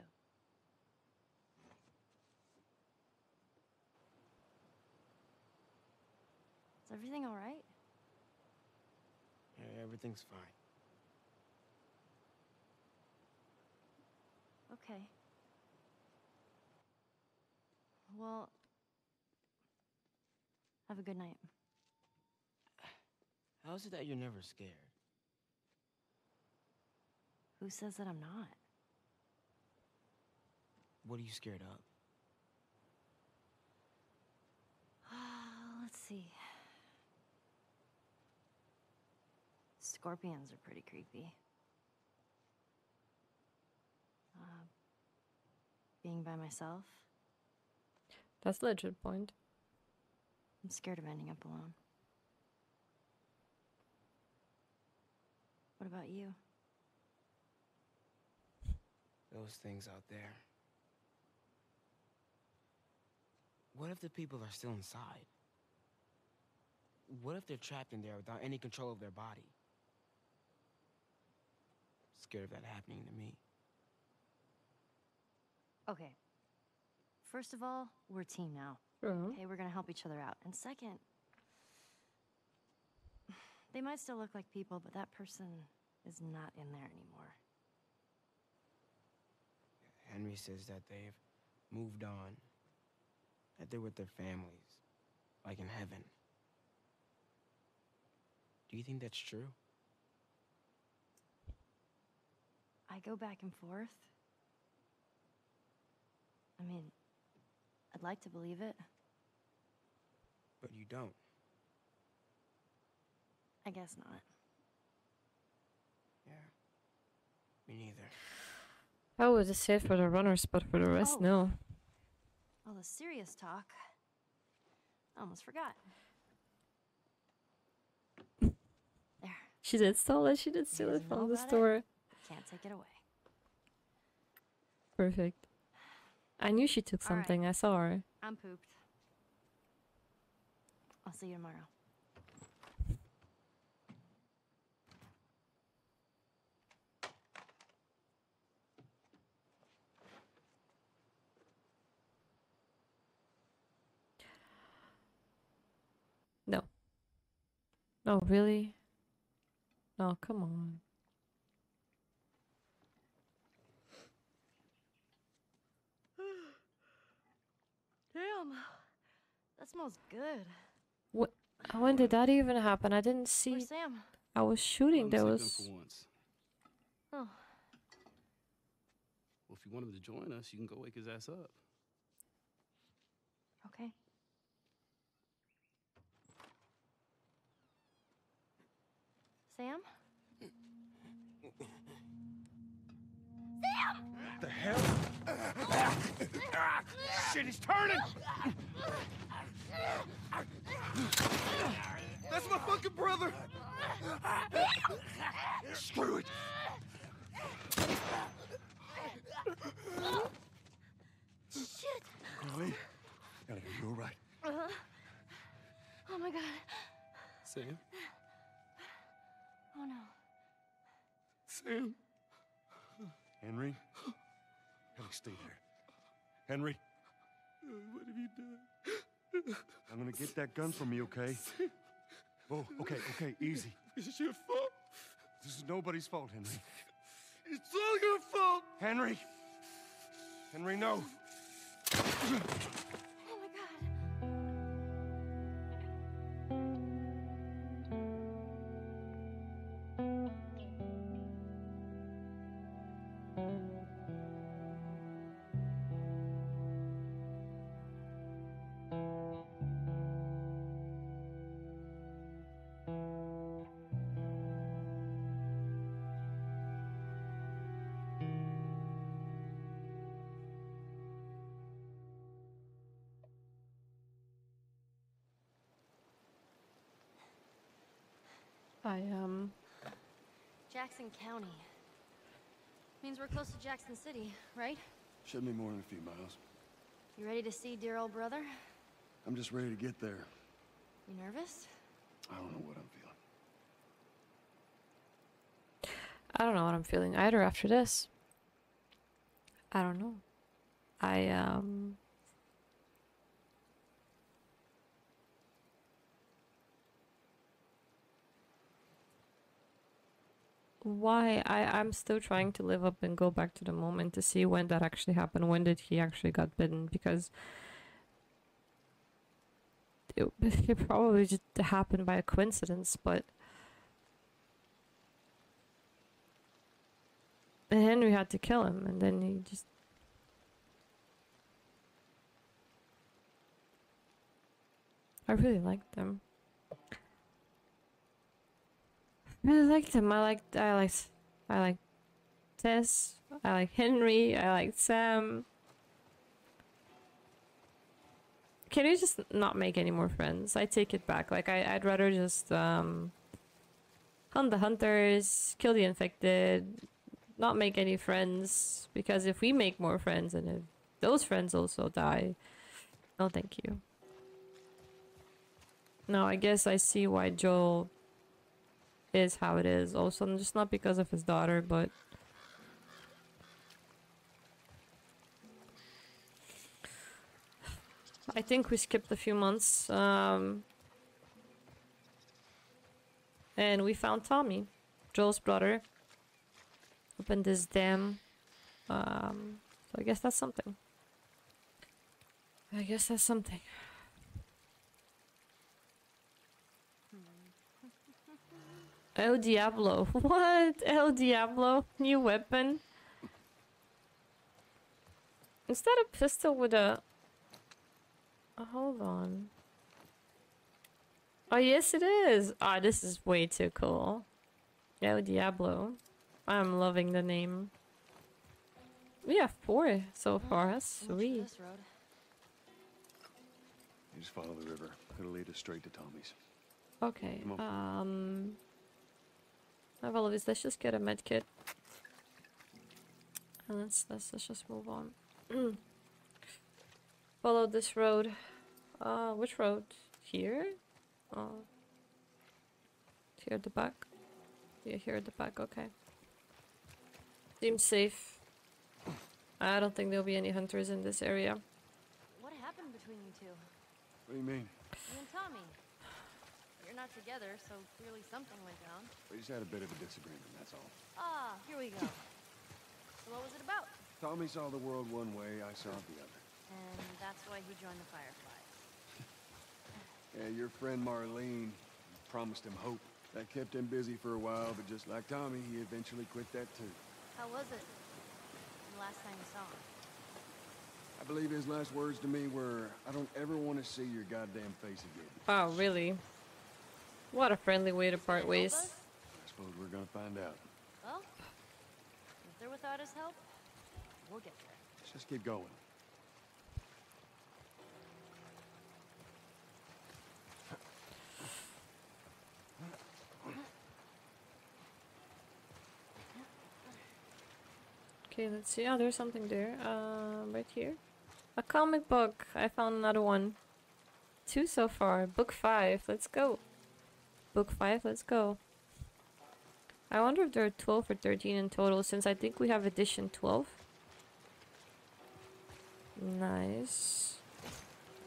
Is everything all right? Yeah, everything's fine. Okay. Well, have a good night. How is it that you're never scared? Who says that I'm not? What are you scared of? [SIGHS] Let's see. Scorpions are pretty creepy. Uh, being by myself. That's a legit point. I'm scared of ending up alone. What about you? Those things out there. What if the people are still inside? What if they're trapped in there without any control of their body? I'm Scared of that happening to me. Okay. First of all, we're a team now. True. Okay, we're gonna help each other out. And second, [SIGHS] they might still look like people, but that person is not in there anymore. Henry says that they've moved on, that they're with their families, like in heaven. Do you think that's true? I go back and forth. I mean, I'd like to believe it. But you don't. I guess not. Yeah. Me neither. I would have said for the runners, but for the rest, Oh. no. All the serious talk. I almost forgot. There. She did steal it. She did steal it from the about it? store. Can't take it away. Perfect. I knew she took All right. something. I saw her. I'm pooped. I'll see you tomorrow. No. No, really? No, come on. [GASPS] Damn. That smells good. What? When did that even happen? I didn't see. Where's Sam? I was shooting. I'm There was. once. Oh, Well, if you want him to join us, you can go wake his ass up. okay. Sam? Sam! The hell? Shit, he's turning! That's my fucking brother! Screw it! Shit! Chloe? Ellie, are you alright? Uh-huh. Oh my god. Sam? Oh no. Sam? Henry? Ellie, stay there. Henry? What have you done? I'm gonna get that gun from you, okay? Oh, okay, okay, easy. It's your fault. This is nobody's fault, Henry. It's all your fault. Henry! Henry, no! Jackson County. Means we're close to Jackson City, right? Should be more than a few miles. You ready to see dear old brother? I'm just ready to get there. You nervous? I don't know what I'm feeling. I don't know what I'm feeling either after this. I don't know. I um. Why I I'm still trying to live up and go back to the moment to see when that actually happened. When did he actually got bitten? Because it, [LAUGHS] it probably just happened by a coincidence, but Henry had to kill him, and then he just. I really liked them. I really liked them. I liked. I liked. I liked Tess. I like Henry. I like Sam. Can we just not make any more friends? I take it back. Like I, I'd rather just um hunt the hunters, kill the infected, not make any friends. Because if we make more friends and if those friends also die, no thank you. No, I guess I see why Joel is how it is. Also, just not because of his daughter, but I think we skipped a few months. Um, and we found Tommy, Joel's brother. Opened this dam. Um, so I guess that's something. I guess that's something. El Diablo. [LAUGHS] What? El Diablo? New weapon? Is that a pistol with a... Oh, hold on. Oh, yes it is! Ah, this is way too cool. El Diablo. I'm loving the name. We have four so far, that's So sweet. You just follow the river. It'll lead us straight to Tommy's. Okay, um... I have all of this, let's just get a med kit. And let's, let's, let's just move on. [CLEARS THROAT] Follow this road. Uh, which road? Here? Oh. Here at the back? Yeah, here at the back, okay. Seems safe. I don't think there'll be any hunters in this area. What happened between you two? What do you mean? You and Tommy. You're not together, so clearly something went down. We just had a bit of a disagreement, that's all. Ah, here we go. so what was it about? Tommy saw the world one way, I saw it the other. And that's why he joined the Fireflies. [LAUGHS] Yeah, your friend Marlene promised him hope. That kept him busy for a while, but just like Tommy, he eventually quit that too. How was it? The last time you saw him? I believe his last words to me were, I don't ever want to see your goddamn face again. Oh, really? What a friendly way to part ways. I suppose we're gonna find out. Well, if they're without his help, we'll get there. Let's just keep going. Okay, let's see. Oh, there's something there. Um, right here. A comic book. I found another one. Two so far. Book five. Let's go. Book five. Let's go. I wonder if there are 12 or 13 in total, since I think we have edition 12. Nice.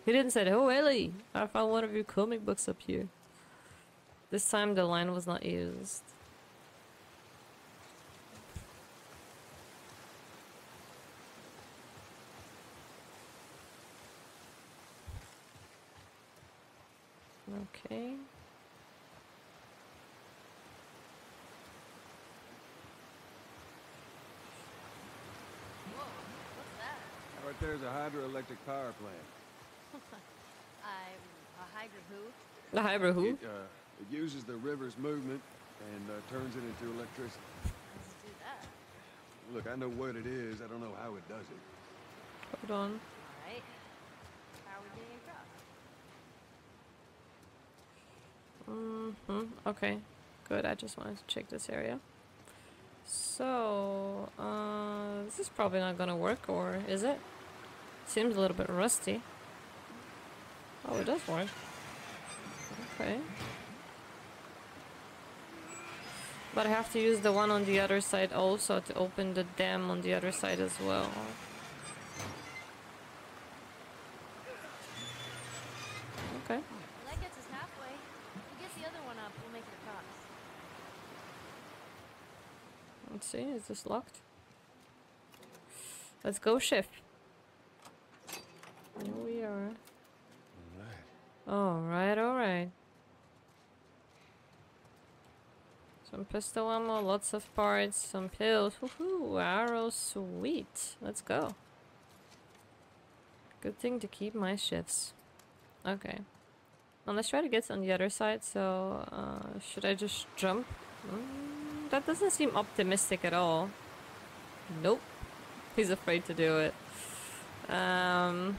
He didn't say, Oh, Ellie, I found one of your comic books up here. This time the line was not used. Okay. Whoa, what's that? Right there's a hydroelectric power plant. [LAUGHS] I'm a Hydra who? The Hybrid who? It, uh, it uses the river's movement and uh, turns it into electricity. Let's do that. Look, I know what it is. I don't know how it does it. Hold on. Alright. How are we getting across? Mm-hmm. Okay. Good. I just wanted to check this area. So, uh, this is probably not gonna work, or is it? Seems a little bit rusty. Oh, it does work. Okay. But I have to use the one on the other side also to open the dam on the other side as well. Okay. That gets us halfway. If we the other one up, we'll make it across. Let's see, is this locked? Let's go shift. Are. Alright, alright. Some pistol ammo, lots of parts, some pills. Woohoo, arrows, sweet. Let's go. Good thing to keep my shifts. Okay. Now let's try to get on the other side, so uh, should I just jump? Mm, that doesn't seem optimistic at all. Nope. He's afraid to do it. Um,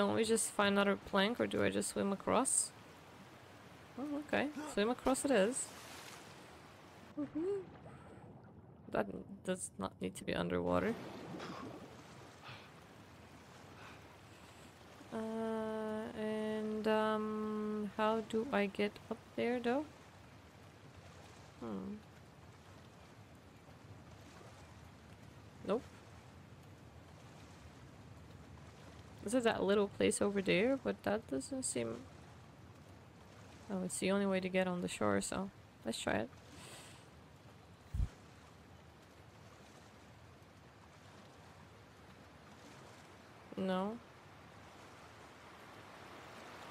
don't we just find another plank or do I just swim across? Oh, okay. Swim across it is. That does not need to be underwater. Uh, and um, how do I get up there though? Hmm. Nope. This is that little place over there, but that doesn't seem. Oh, it's the only way to get on the shore, so let's try it. No.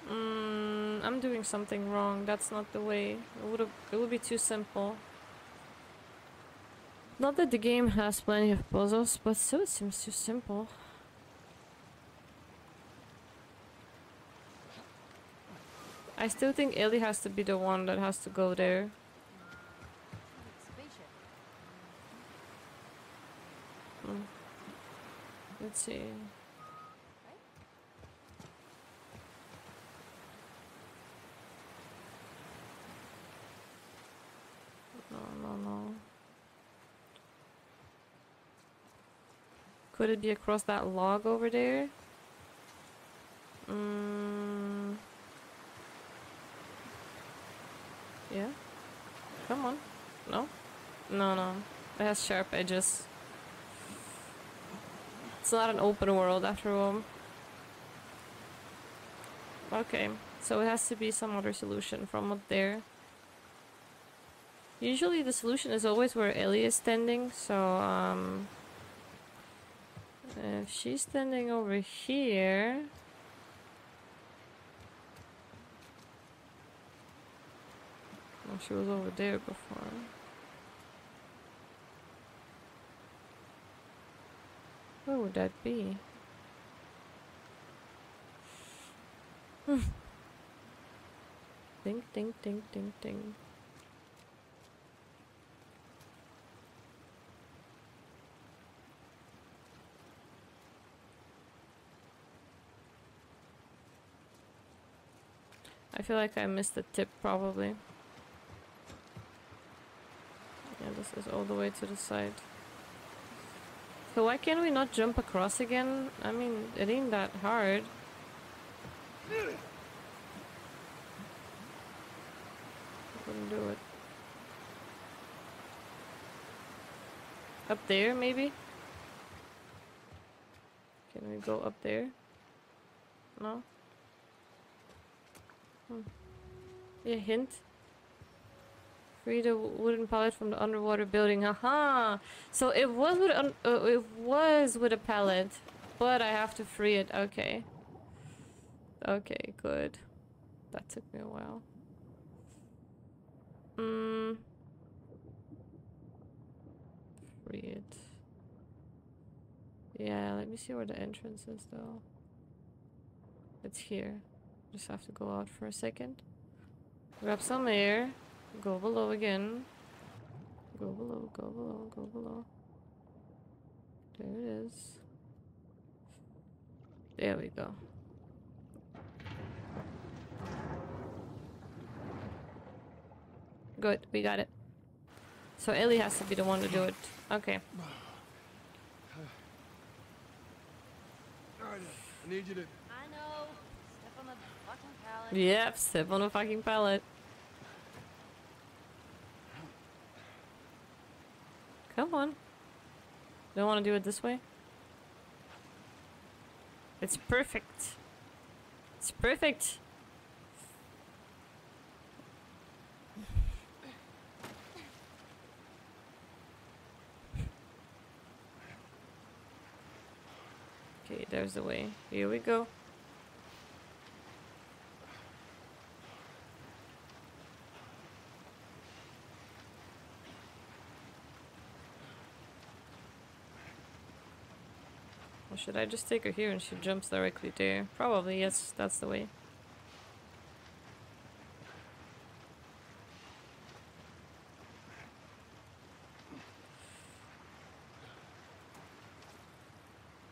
Mm, I'm doing something wrong. That's not the way. It would it would be too simple. Not that the game has plenty of puzzles, but so it seems too simple. I still think Ellie has to be the one that has to go there. Hmm. Let's see. No, no, no. Could it be across that log over there? Mm. Yeah. Come on. No? No, no. It has sharp edges. It's not an open world after all. Okay, so it has to be some other solution from up there. Usually the solution is always where Ellie is standing, so um if she's standing over here She was over there before. Where would that be? Hmm. ding, ding, ding, ding, ding. I feel like I missed the tip probably. Yeah, this is all the way to the side. So why can't we not jump across again? I mean, it ain't that hard. Couldn't do it. Up there, maybe? Can we go up there? No? Hmm. Yeah, hint. Free the wooden pallet from the underwater building. Haha! So it was with uh, it was with a pallet, but I have to free it. Okay. Okay, good. That took me a while. Hmm. Free it. Yeah, let me see where the entrance is though. It's here. Just have to go out for a second. Grab some air. Go below again. Go below, go below, go below. There it is. There we go. Good, we got it. So Ellie has to be the one to do it. Okay. Alright, I need you to I know. Step on the fucking pallet. Yep, step on a fucking pallet. Come on. Don't want to do it this way? It's perfect. It's perfect. Okay, there's the way. Here we go. Should I just take her here and she jumps directly there? Probably, yes, that's the way.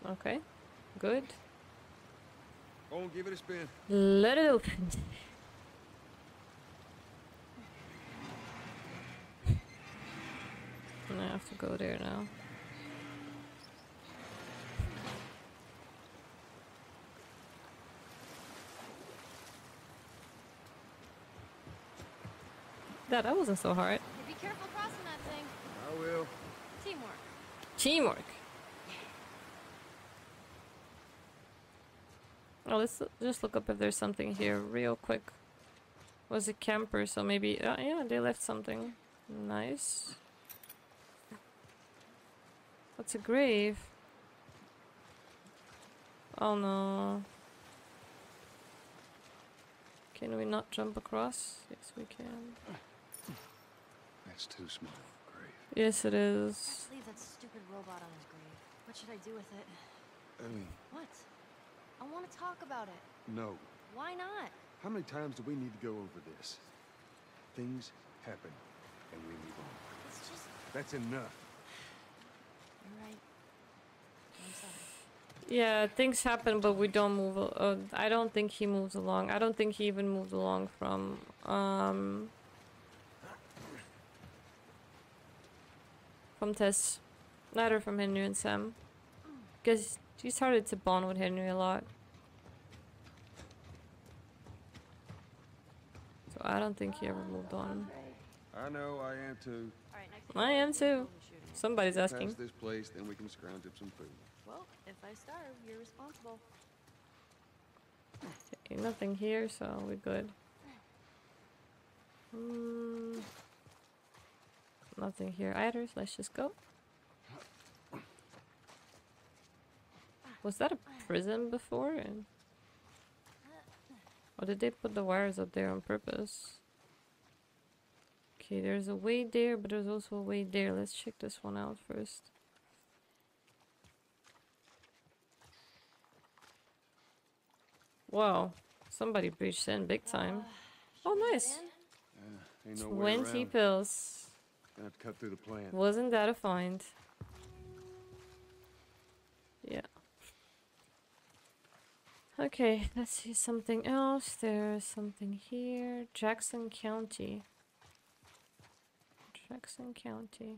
Okay, good. Go and give it a spin. Let it open. I have to go there now. That that wasn't so hard. Be careful crossing that thing. I will. Teamwork. Teamwork. Oh, let's just look up if there's something here real quick. Was a camper, so maybe. Uh, yeah, they left something. Nice. What's a grave? Oh no. Can we not jump across? Yes, we can. That's too small a grave. Yes, it is. Let's leave that stupid robot on his grave. What should I do with it? Ellie, What? I want to talk about it. no. Why not? How many times do we need to go over this? Things happen, and we move on. It's just. That's enough. You're right. I'm sorry. Yeah, things happen, but we don't move. Uh, I don't think he moves along. I don't think he even moved along from um from Tess, neither from Henry and Sam, because he started to bond with Henry a lot. So I don't think he ever moved on. I know, I am too. All right, next. I am too. we'll shoot him. Somebody's asking. this place, then we can scrounge up some food. Well, if I starve, you're responsible. Okay, nothing here, so we're good. Hmm. Nothing here either, so let's just go. Was that a prison before? Or did they put the wires up there on purpose? Okay, there's a way there, but there's also a way there. Let's check this one out first. Wow, somebody breached in big time. Oh, nice. Uh, no 20 pills. Cut through the plant. Wasn't that a find? Yeah. Okay, let's see something else. There's something here. Jackson County. Jackson County.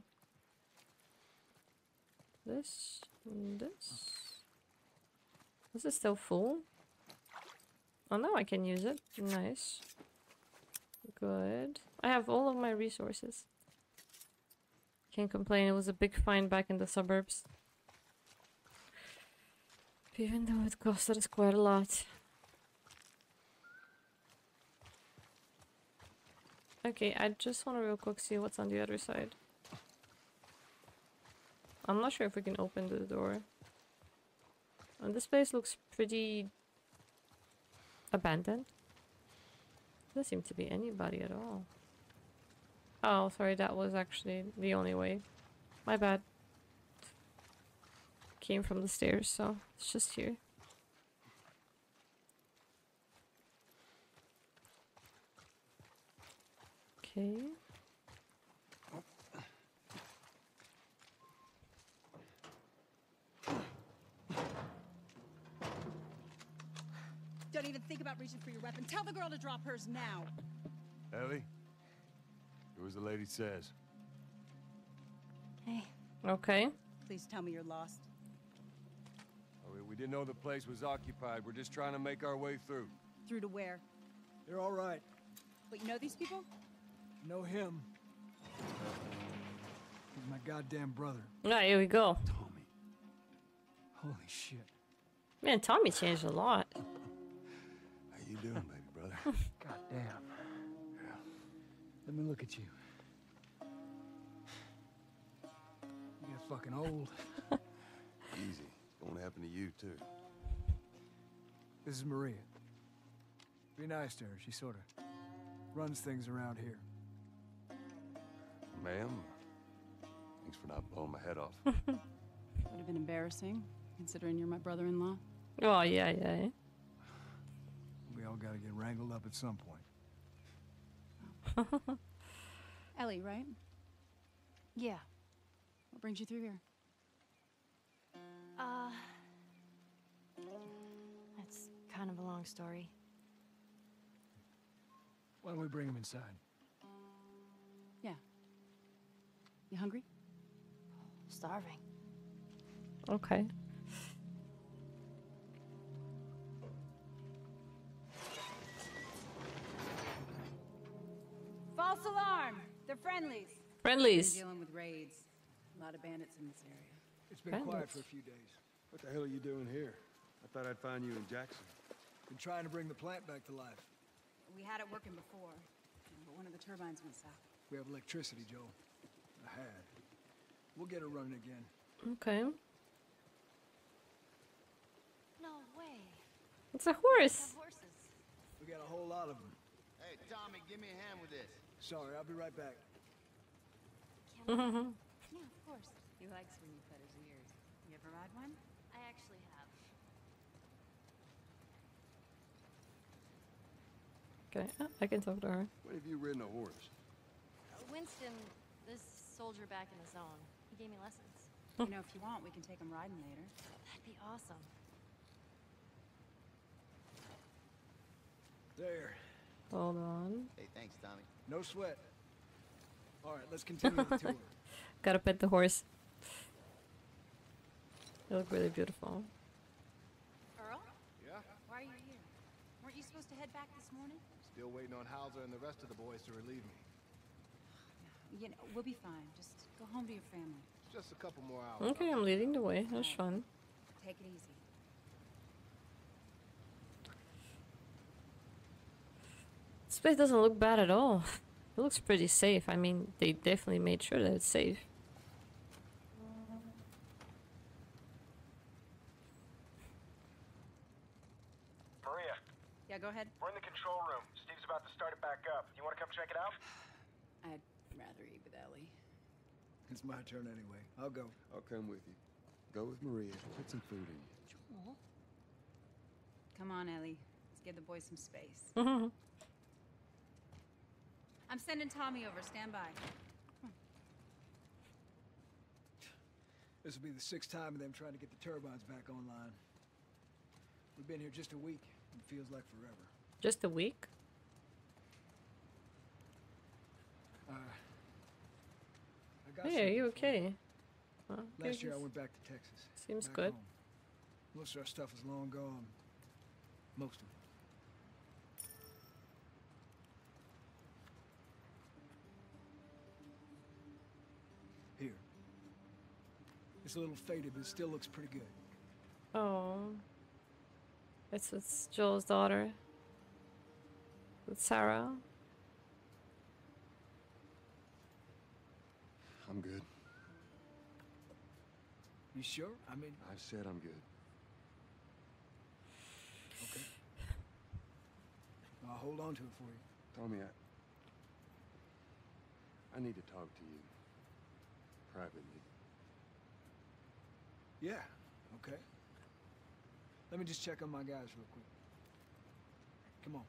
This, this. Is it still full? Oh no, I can use it. Nice. Good. I have all of my resources. Can't complain, it was a big find back in the suburbs. Even though it costed us quite a lot. Okay, I just want to real quick see what's on the other side. I'm not sure if we can open the door. And this place looks pretty abandoned. Doesn't seem to be anybody at all. Oh, sorry, that was actually the only way. My bad. Came from the stairs, so it's just here. Okay. Don't even think about reaching for your weapon. Tell the girl to drop hers now. Ellie, do as the lady says. Hey, Okay. Please tell me you're lost. Oh, we- we didn't know the place was occupied. We're just trying to make our way through. Through to where? They're all right. But you know these people? Know him. He's my goddamn brother. Ah, here we go. Tommy. Holy shit. Man, Tommy changed a lot. [LAUGHS] How you doing, baby brother? [LAUGHS] Goddamn. Let me look at you. You get fucking old. [LAUGHS] Easy. It's gonna happen to you, too. This is Maria. Be nice to her. She sort of runs things around here. Ma'am, thanks for not blowing my head off. [LAUGHS] Would have been embarrassing, considering you're my brother-in-law. Oh, yeah, yeah. yeah. We all gotta get wrangled up at some point. [LAUGHS] Ellie, right? yeah. What brings you through here? Uh. That's kind of a long story. Why don't we bring him inside? Yeah. You hungry? starving. Okay. False alarm! They're friendlies. Friendlies. Been dealing with raids. A lot of bandits in this area. It's been quiet for a few days. What the hell are you doing here? I thought I'd find you in Jackson. Been trying to bring the plant back to life. We had it working before, but one of the turbines went south. We have electricity, Joe. I had. We'll get it running again. Okay. No way. It's a horse. We got a whole lot of them. Hey, Tommy, give me a hand with this. Sorry, I'll be right back. Can I? [LAUGHS] yeah, of course. He likes when you pet his ears. You ever ride one? I actually have. Okay, I can talk to her. When have you ridden a horse? Winston, this soldier back in the zone, he gave me lessons. you know, if you want, we can take him riding later. That'd be awesome. There. Hold on. Hey, thanks, Tommy. No sweat. All right, let's continue the tour. [LAUGHS] Gotta pet the horse. They look really beautiful. Earl? Yeah? Why are you here? Weren't you supposed to head back this morning? Still waiting on Hauser and the rest of the boys to relieve me. You know, we'll be fine. Just go home to your family. Just a couple more hours. Okay, I'm leading the way. That's fun. Take it easy. This place doesn't look bad at all. It looks pretty safe. I mean, they definitely made sure that it's safe. Maria, Yeah, go ahead. we're in the control room. Steve's about to start it back up. You want to come check it out? I'd rather eat with Ellie. It's my turn anyway. I'll go. I'll come with you. Go with Maria. Put some food in you. Joel? Come on, Ellie. Let's give the boys some space. [LAUGHS] I'm sending Tommy over. Stand by. This will be the sixth time of them trying to get the turbines back online. We've been here just a week. It feels like forever. Just a week? Uh, I got Hey, are you okay? Well, Last year I went back to Texas. Seems back good. home. Most of our stuff is long gone. Most of it. It's a little faded, but it still looks pretty good. Oh. It's it's Joel's daughter. It's Sarah. I'm good. You sure? I mean, I said I'm good. okay. I'll hold on to it for you. Tommy, I... I need to talk to you. Privately. Yeah, okay. Let me just check on my guys real quick. Come on.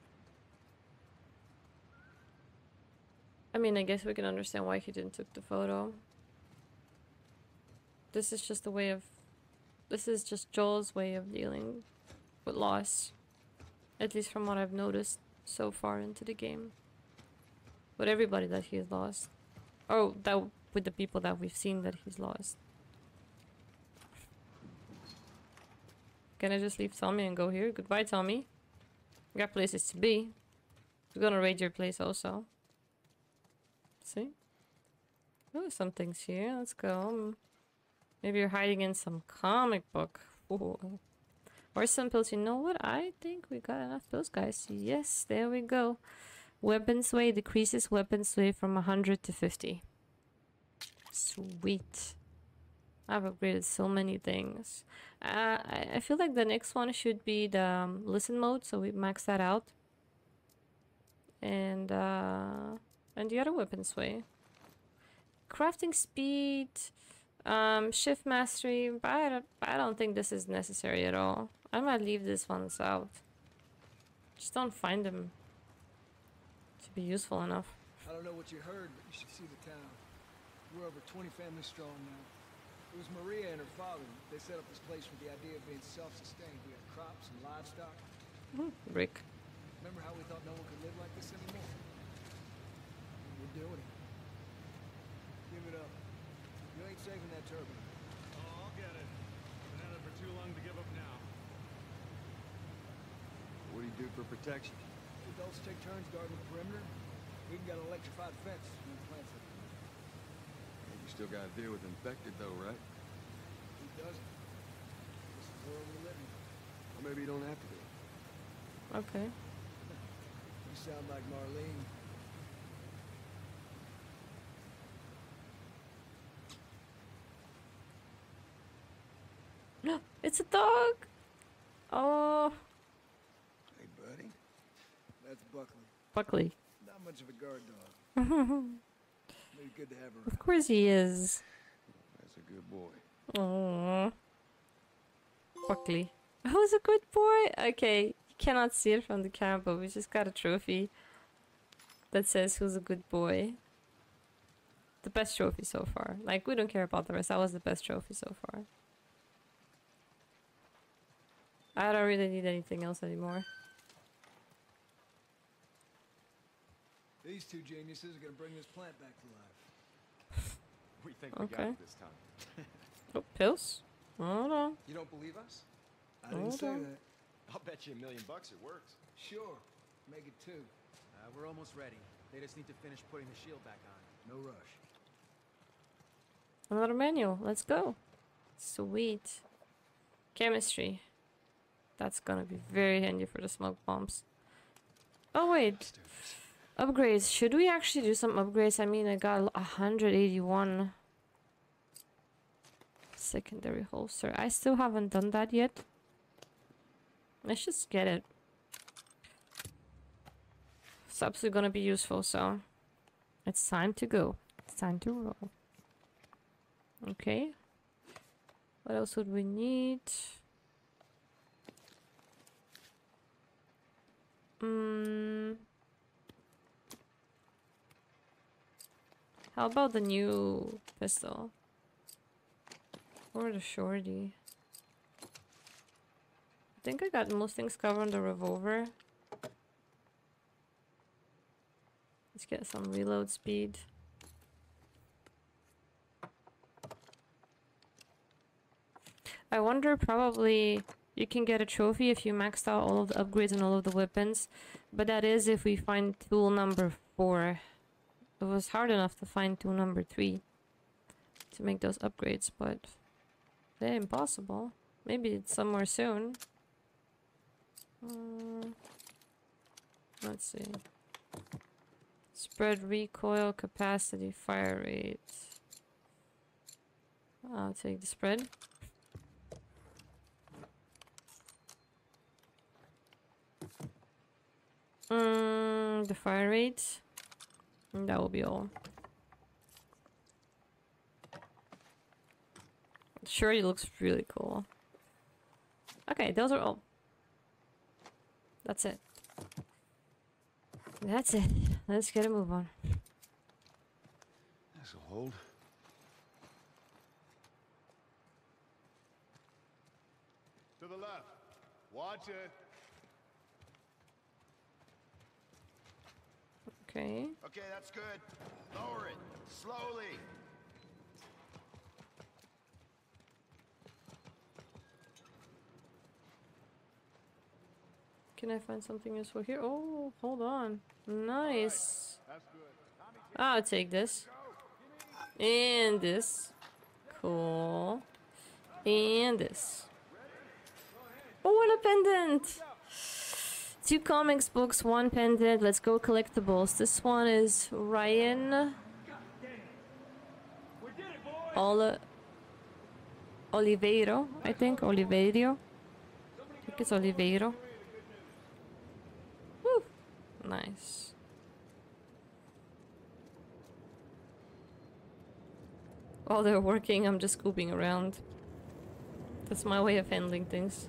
I mean, I guess we can understand why he didn't took the photo. This is just a way of... This is just Joel's way of dealing with loss. At least from what I've noticed so far into the game. With everybody that he's lost. Oh, that with the people that we've seen that he's lost. Can I just leave Tommy and go here? Goodbye, Tommy. We got places to be. We're gonna raid your place also. See? Oh, some things here. Let's go. Maybe you're hiding in some comic book. Ooh. Or some pills. You know what? I think we got enough pills, guys. Yes, there we go. Weapon sway decreases weapon sway from 100 to 50. Sweet. I've upgraded so many things. Uh, I, feel like the next one should be the um, listen mode, so we max that out. And uh, and the other weapon sway. Crafting speed, um, shiv mastery. But I don't, I don't think this is necessary at all. I might leave this ones out. Just don't find them to be useful enough. I don't know what you heard, but you should see the town. We're over 20 families strong now. It was Maria and her father. They set up this place with the idea of being self-sustained. We had crops and livestock. Mm-hmm. Rick. Remember how we thought no one could live like this anymore? We're doing it. Give it up. You ain't saving that turbine. Oh, I'll get it. Been at it for too long to give up now. What do you do for protection? The adults take turns guarding the perimeter. We can got an electrified fence when the plants are. You still gotta deal with infected though, right? Who doesn't? This is the world we live in. Or maybe you don't have to do it. Okay. [LAUGHS] You sound like Marlene. No, [GASPS] it's a dog. Oh, Hey, buddy. That's Buckley. Buckley. Not much of a guard dog. [LAUGHS] Good to have Of course he is. That's a good boy. Aww. Buckley. Who's a good boy? Okay, you cannot see it from the camera, but we just got a trophy that says who's a good boy. The best trophy so far. Like, we don't care about the rest. That was the best trophy so far. I don't really need anything else anymore. These two geniuses are gonna bring this plant back to life. We think we got Okay. it this time. [LAUGHS] Oh, pills? Hold on. You don't believe us? I didn't Hold say on. that. I'll bet you a million bucks it works. Sure. Make it two. Uh, we're almost ready. They just need to finish putting the shield back on. No rush. Another manual. Let's go. Sweet. Chemistry. That's gonna be very handy for the smoke bombs. Oh wait. Upgrades. Should we actually do some upgrades? I mean, I got 181 secondary holster. I still haven't done that yet. Let's just get it. It's absolutely gonna be useful, so it's time to go. It's time to roll. Okay. What else would we need? Mm. How about the new pistol? Or the shorty? I think I got most things covered on the revolver. Let's get some reload speed. I wonder probably you can get a trophy if you maxed out all of the upgrades and all of the weapons. But that is if we find tool number 4. It was hard enough to find two number 3 to make those upgrades, but they're impossible. Maybe it's somewhere soon. Mm, let's see. Spread recoil capacity fire rate. I'll take the spread. Mm, the fire rate. And that will be all. Sure, it looks really cool. Okay, those are all. That's it. That's it. Let's get a move on. This'll hold. To the left. Watch it. Okay. Okay, that's good. Lower it. Slowly. Can I find something useful here? Oh, hold on. Nice. That's good. I'll take this. And this. Cool. And this. Oh, what a pendant! Two comics books, one pendant. Let's go collectibles. This one is Ryan. Ola Oliveiro, I think. Oliveiro. I think it's Oliveiro. Woo! Nice. While they're working, I'm just scooping around. That's my way of handling things.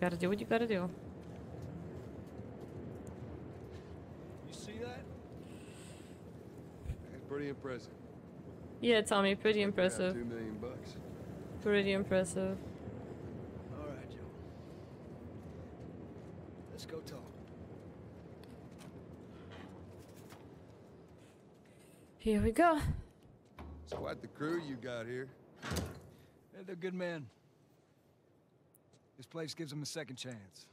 Gotta do what you gotta do. You see that? That's pretty impressive. Yeah, Tommy, pretty impressive. Two million bucks. Pretty impressive. All right, Joe. Let's go talk. Here we go. It's quite the crew you got here. They're good men. This place gives them a second chance.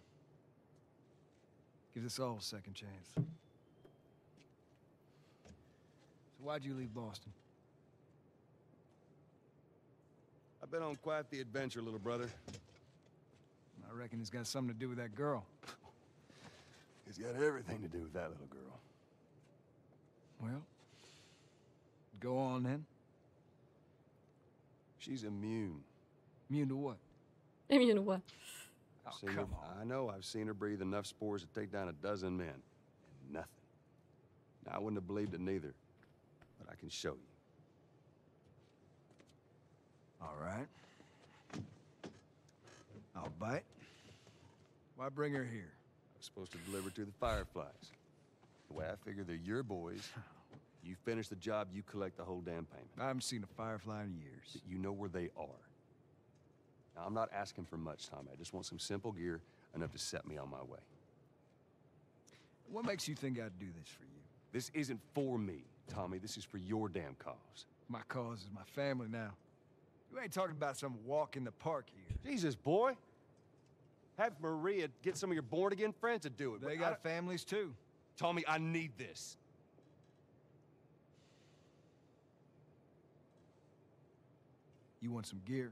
Gives us all a second chance. So why'd you leave Boston? I've been on quite the adventure, little brother. I reckon it's got something to do with that girl. [LAUGHS] It's got everything to do with that little girl. Well, go on then. She's immune. Immune to what? [LAUGHS] Immune to what? Oh, Seen her- come on. I know. I've seen her breathe enough spores to take down a dozen men. And nothing. Now, I wouldn't have believed it neither. But I can show you. All right. I'll bite. Why bring her here? I was supposed to deliver to the Fireflies. The way I figure they're your boys, you finish the job, you collect the whole damn payment. I haven't seen a Firefly in years. But you know where they are. Now, I'm not asking for much, Tommy. I just want some simple gear, enough to set me on my way. What makes you think I'd do this for you? This isn't for me, Tommy. This is for your damn cause. My cause is my family now. You ain't talking about some walk in the park here. Jesus, boy. Have Maria get some of your born-again friends to do it. They got families too. Tommy, I need this. You want some gear?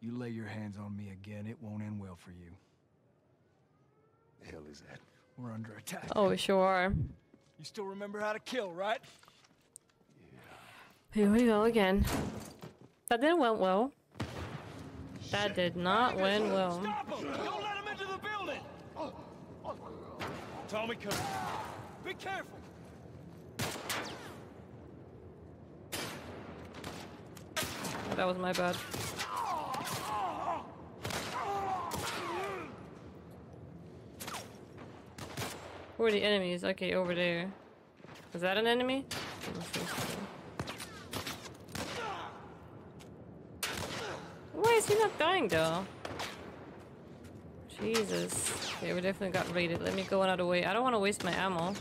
You lay your hands on me again, it won't end well for you. The hell is that? We're under attack. Oh, sure. You still remember how to kill, right? Yeah. Here we go again. That didn't went well. That did not went well. Stop him! Don't let him into the building! Tommy, come. Be careful! That was my bad. Who are the enemies? Okay, over there. Is that an enemy? Why is he not dying though? Jesus. Okay, we definitely got raided. Let me go another way. I don't want to waste my ammo.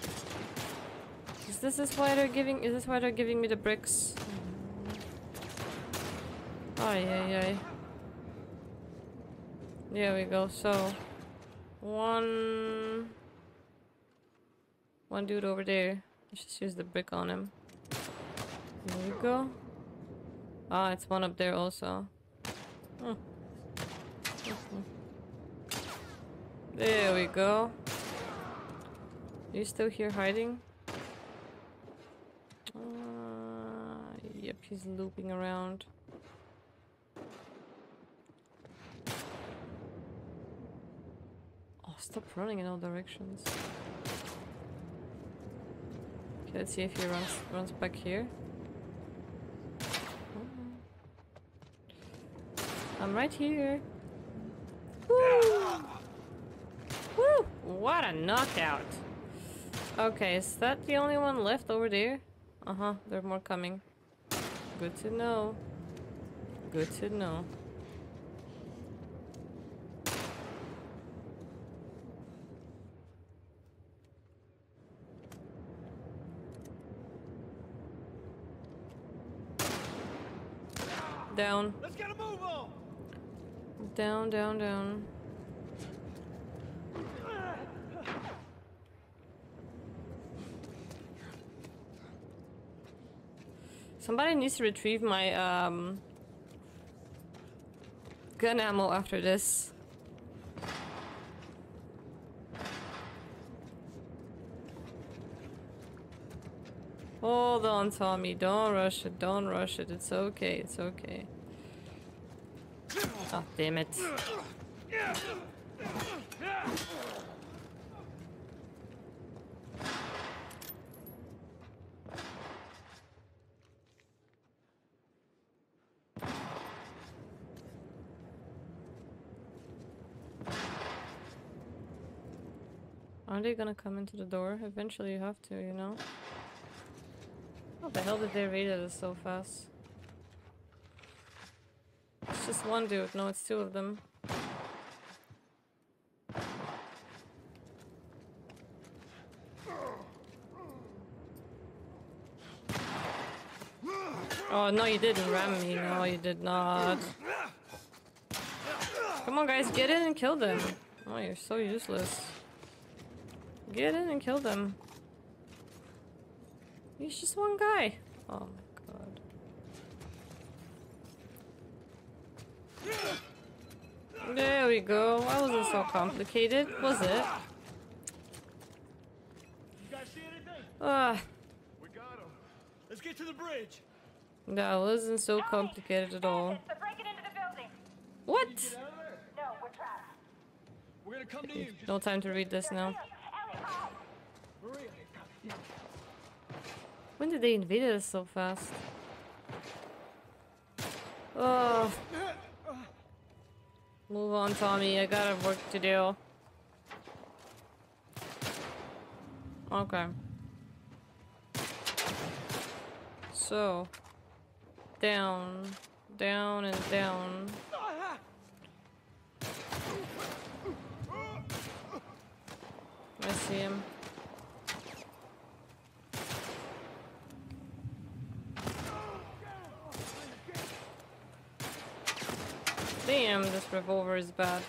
Is this is why they're giving? Is this why they're giving me the bricks? Ay, ay, ay. There we go. So, one, one dude over there. Let's just use the brick on him. There we go. Ah, it's one up there also. Hmm. Mhm. There we go. Are you still here hiding? Uh, yep, he's looping around. Oh, stop running in all directions. Let's see if he runs runs back here. I'm right here. Woo! Woo! What a knockout! Okay, is that the only one left over there? Uh-huh, there are more coming. Good to know. Good to know. Down. Let's get a move on! Down, down, down. Somebody needs to retrieve my um, gun ammo after this. on, Tommy. Don't rush it. Don't rush it. It's okay. It's okay. Oh, damn it. Aren't they gonna come into the door? Eventually you have to, you know? The hell did they read it so fast? It's just one dude. No, it's two of them. Oh, no, you didn't ram me. No, you did not. Come on, guys, get in and kill them. Oh, you're so useless. Get in and kill them. He's just one guy. Oh my god. There we go. Why was it so complicated? Was it? You guys see anything? Ah, We got him. Let's get to the bridge. that wasn't so complicated at all. They're breaking into the building. What? No, we're trapped. We're gonna come to you. No time to read this now. Maria. When did they invade us so fast? Oh. Move on, Tommy. I got work to do. Okay. So. Down. Down and down. I see him. Damn, this revolver is bad.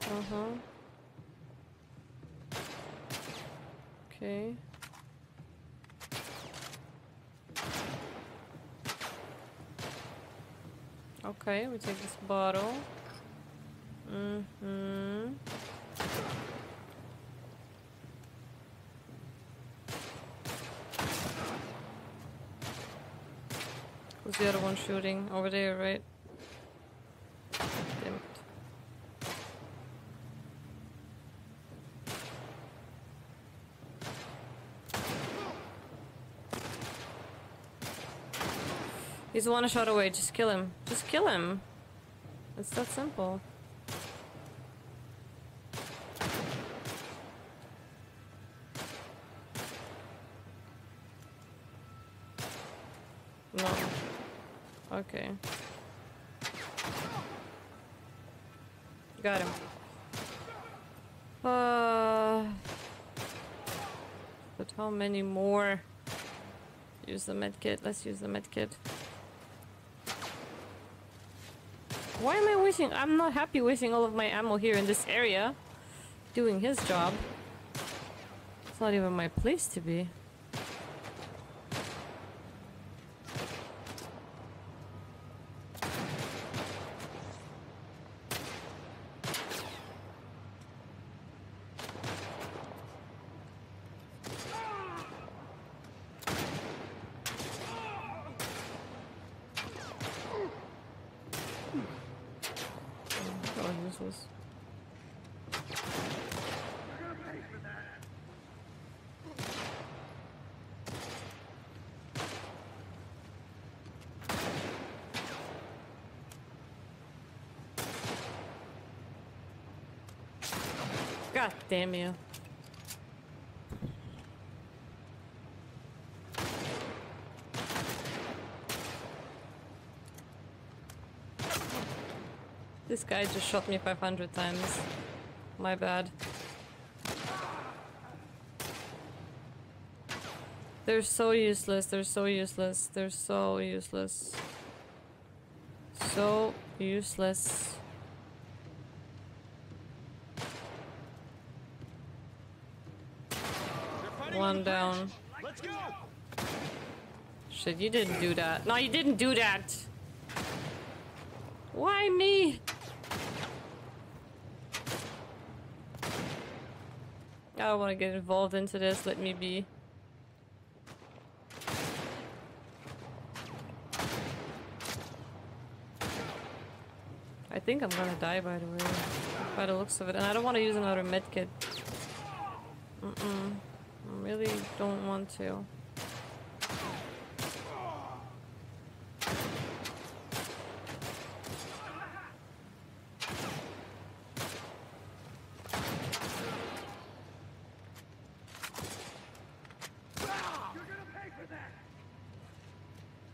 Uh-huh. Okay. Okay, we take this bottle. Mm-hmm. Who's the other one shooting? Over there, right? Damn it. He's one shot away. Just kill him. Just kill him. It's that simple. No. Okay. Got him. Uh, but how many more? Use the medkit. Let's use the medkit. Why am I wasting? I'm not happy wasting all of my ammo here in this area. Doing his job. It's not even my place to be. That was useless. God damn you. This guy just shot me 500 times. My bad. They're so useless, they're so useless, they're so useless. So useless. One down. Shit, you didn't do that. No, you didn't do that! Why me? I don't want to get involved into this. Let me be. I think I'm gonna die by the way, by the looks of it, and I don't want to use another medkit. Mm-mm really don't want to.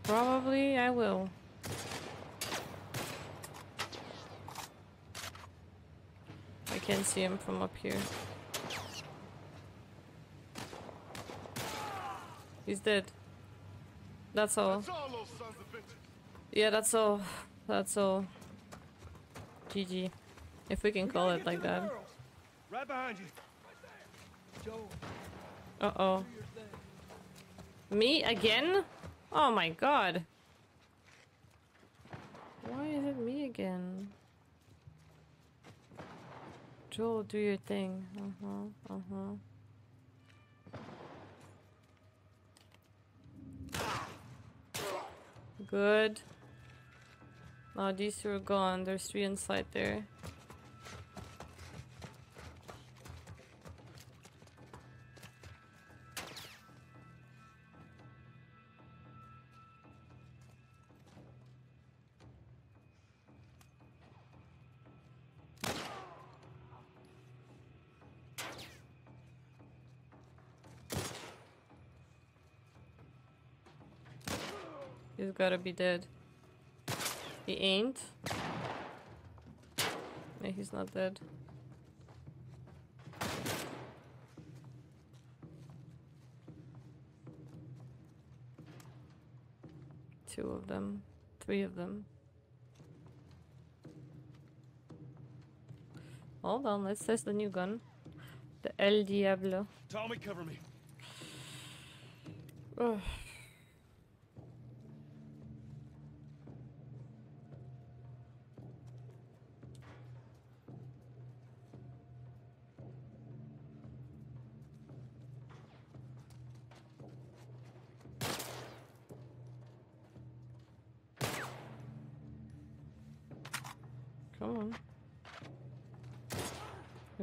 Probably I will. I can't see him from up here. He's dead. That's all. That's all those sons of. Yeah, that's all. That's all. GG. If we can call it like that. Right behind you. Uh oh. do your thing. Me again? Oh my god. Why is it me again? Joel, do your thing. Uh-huh, Uh huh. Uh huh. Good. Now these two are gone. There's three inside there. He's gotta be dead. He ain't. Yeah, he's not dead. Two of them. Three of them. Hold on, let's test the new gun. The El Diablo. Tommy, cover me. Ugh.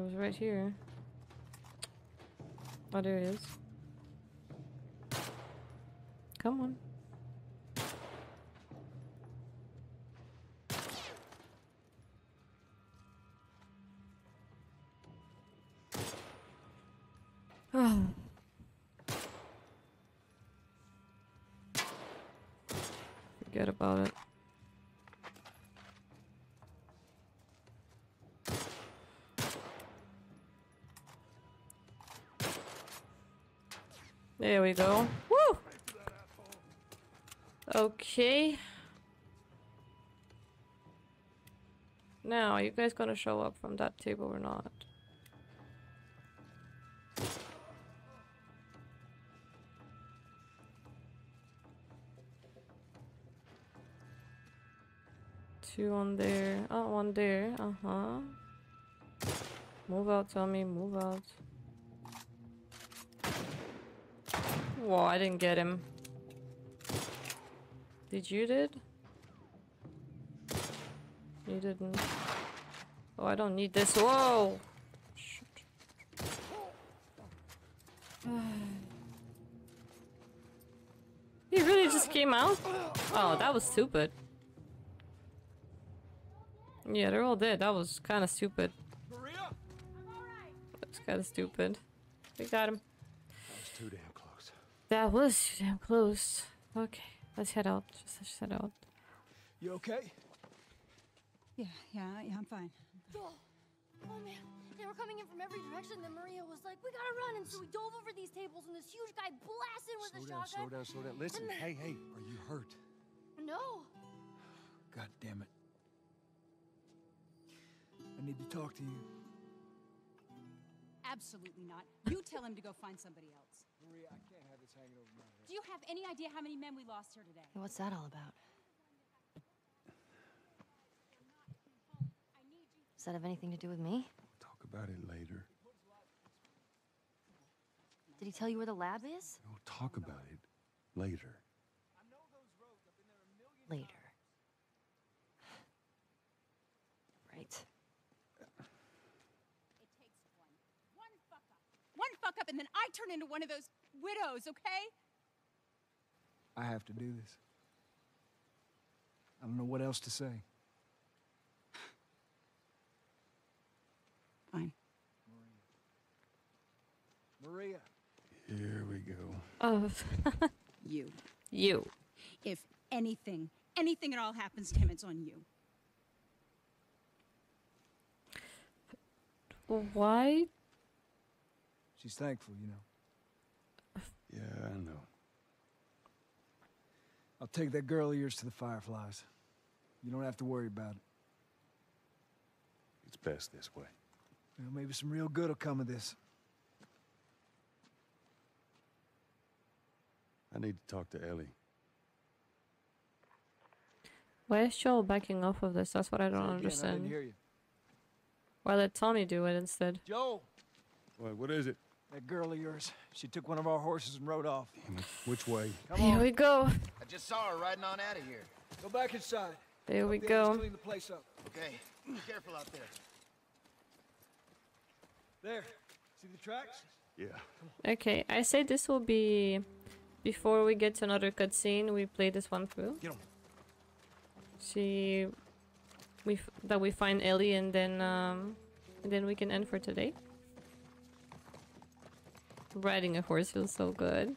Was right here. Oh, there it is. Come on. There we go. Woo! Okay. Now, are you guys gonna show up from that table or not? Two on there. Oh, one there. Uh-huh. Move out, Tommy. Move out. Whoa, I didn't get him. Did you did? You didn't. Oh, I don't need this. Whoa! Shoot. [SIGHS] he really just came out? Oh, that was stupid. Yeah, they're all dead. That was kind of stupid. That's kind of stupid. We got him. It's too damn. That was too damn close. Okay, let's head out. Just let's head out. You okay? Yeah, yeah, yeah, I'm fine. Joel. Oh man, they were coming in from every direction. Then Maria was like, "We gotta run!" And so we dove over these tables, and this huge guy blasted with Slow a down, shotgun. slow down, slow down. Listen, then- hey, hey, are you hurt? No. God damn it. I need to talk to you. Absolutely not. You tell him to go find somebody else. Maria, I can't have this hanging over my head. Do you have any idea how many men we lost here today? Hey, What's that all about? Does that have anything to do with me? We'll Talk about it later. Did he tell you where the lab is? We'll talk about it later. Later. Right. It takes one. One fuck up. One fuck up, and then I turn into one of those widows, okay? I have to do this. I don't know what else to say. [SIGHS] Fine. Maria. Here we go. Oh, [LAUGHS] You. you. If anything, anything at all happens to him, it's on you. Why? She's thankful, you know. Yeah, I know. I'll take that girl of yours to the Fireflies. You don't have to worry about it. It's best this way. Well, maybe some real good will come of this. I need to talk to Ellie. Why is Joel backing off of this? That's what I don't Say again, I understand. didn't hear you. Why let Tommy do it instead? Joel, What, what is it? That girl of yours, she took one of our horses and rode off. Which way? Come Here on, we go. I just saw her riding on out of here. go back inside. There we there, go. Clean the place up. Okay, be careful out there. There. See the tracks? Yeah. Okay, I say this will be before we get to another cutscene. We play this one through. Get 'em. See, we f- that we find Ellie, and then um, and then we can end for today. Riding a horse feels so good.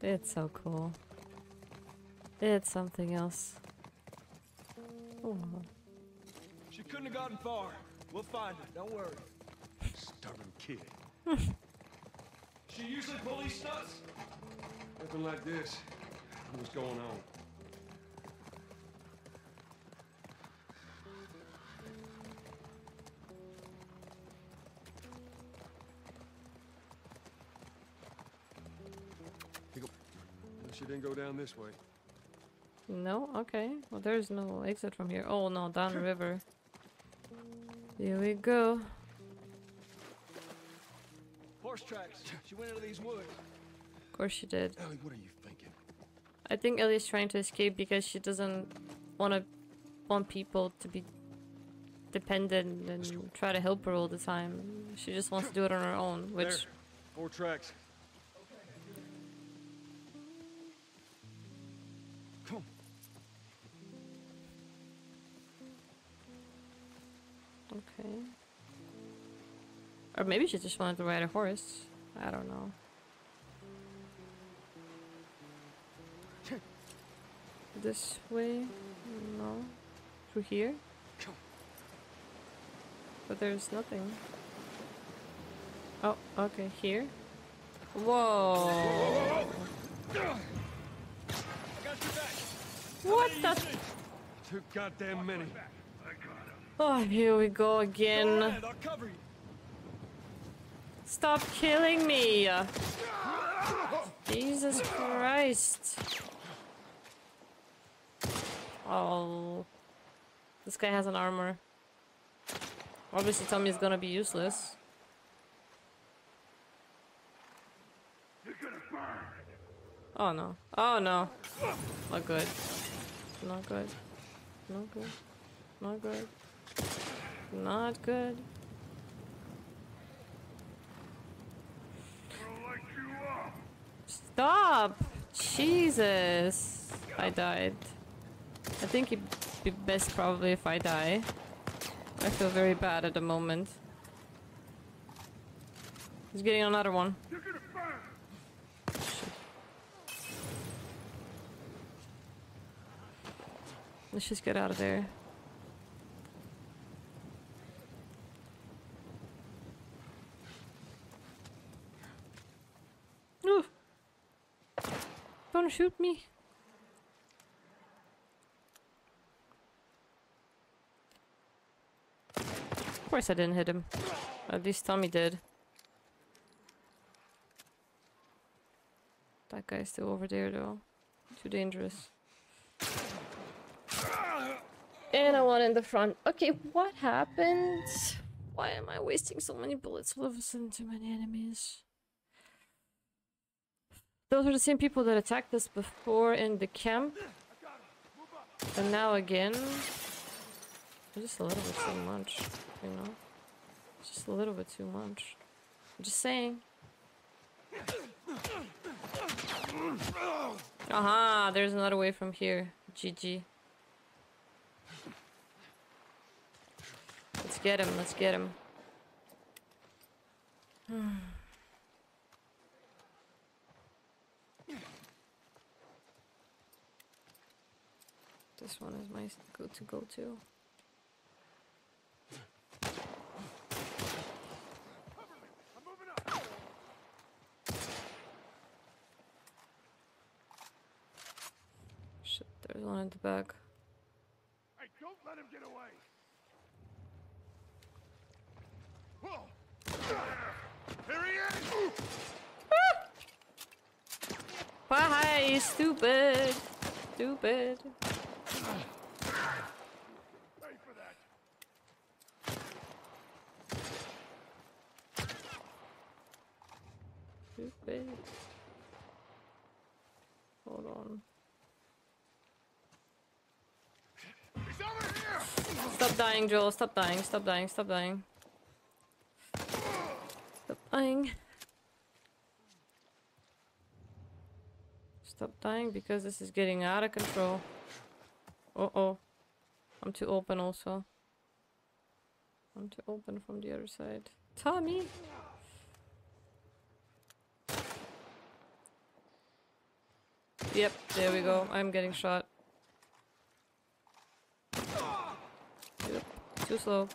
It's so cool. It's something else. Oh. She couldn't have gotten far. We'll find her. Don't worry. [LAUGHS] Stubborn kid. She usually pull these stunts? Nothing like this. What's going on? She didn't go down this way. No? Okay. Well, there's no exit from here. Oh, no, down the [LAUGHS] river. Here we go. Horse tracks. She went into these woods. Of course she did. Ellie, what are you thinking? I think Ellie's trying to escape because she doesn't want to want people to be dependent and try to help her all the time. She just wants to do it on her own, which There. Four tracks. Okay. Or maybe she just wanted to ride a horse. I don't know. [LAUGHS] This way? No. Through here? But there's nothing. Oh, okay, here. Whoa! What the? Too goddamn many. Oh, here we go again. Stop killing me! Jesus Christ. Oh. This guy has an armor. Obviously Tommy's gonna be useless. Oh no. Oh no. Not good. Not good. Not good. Not good. Not good. Stop! Jesus! I died. I think it'd be best probably if I die. I feel very bad at the moment. He's getting another one. Let's just get out of there. Ooh. Don't shoot me. Of course I didn't hit him. At least Tommy did. That guy's still over there though. Too dangerous. And I want in the front. Okay, what happened? Why am I wasting so many bullets all of a sudden too many enemies? Those are the same people that attacked us before in the camp. And now again. Just a little bit too much, you know? Just a little bit too much. I'm just saying. Aha, there's another way from here. GG. Let's get him, let's get him. [SIGHS] Hmm. This one is my go to go to. Shit, there's one in the back. Hey, don't let him get away. Whoa. Here he is. Ah! Why, stupid, stupid. Hold on. Stop dying, Joel. Stop dying. Stop dying. Stop dying. Stop dying. Stop dying because this is getting out of control. Uh oh. I'm too open also. I'm too open from the other side. Tommy! Yep, there we go. I'm getting shot. Yep, too slow.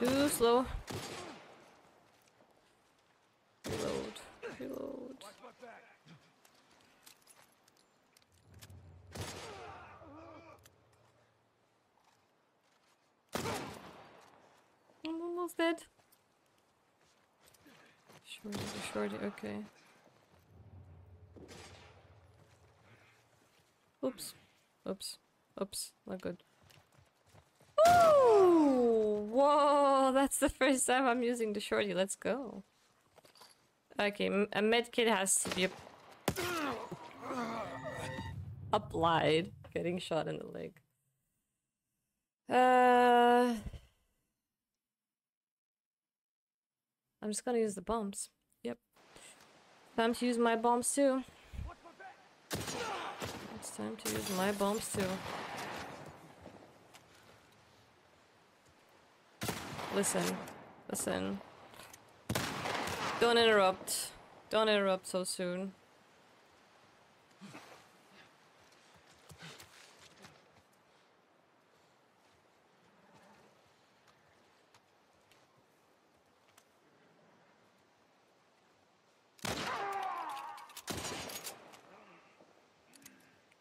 Too slow. Reload. Reload. I'm almost dead. Shorty, okay. Oops. Oops. Oops. Not good. Ooh! Whoa! That's the first time I'm using the shorty. Let's go. Okay, a med kit has to be applied. Getting shot in the leg. Uh, I'm just gonna use the bombs. Time to use my bombs too. It's time to use my bombs too. Listen. Listen. Don't interrupt. Don't interrupt so soon.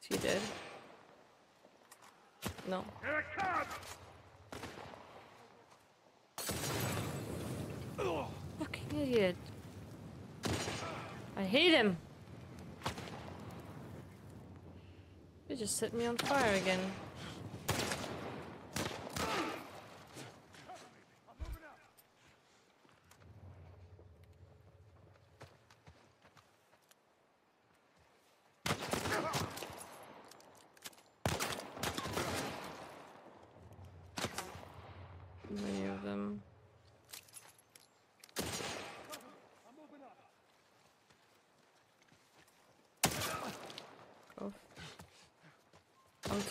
Is he dead? No. Here it comes. Fucking idiot. I hate him. You just set me on fire again. Many of them. Go.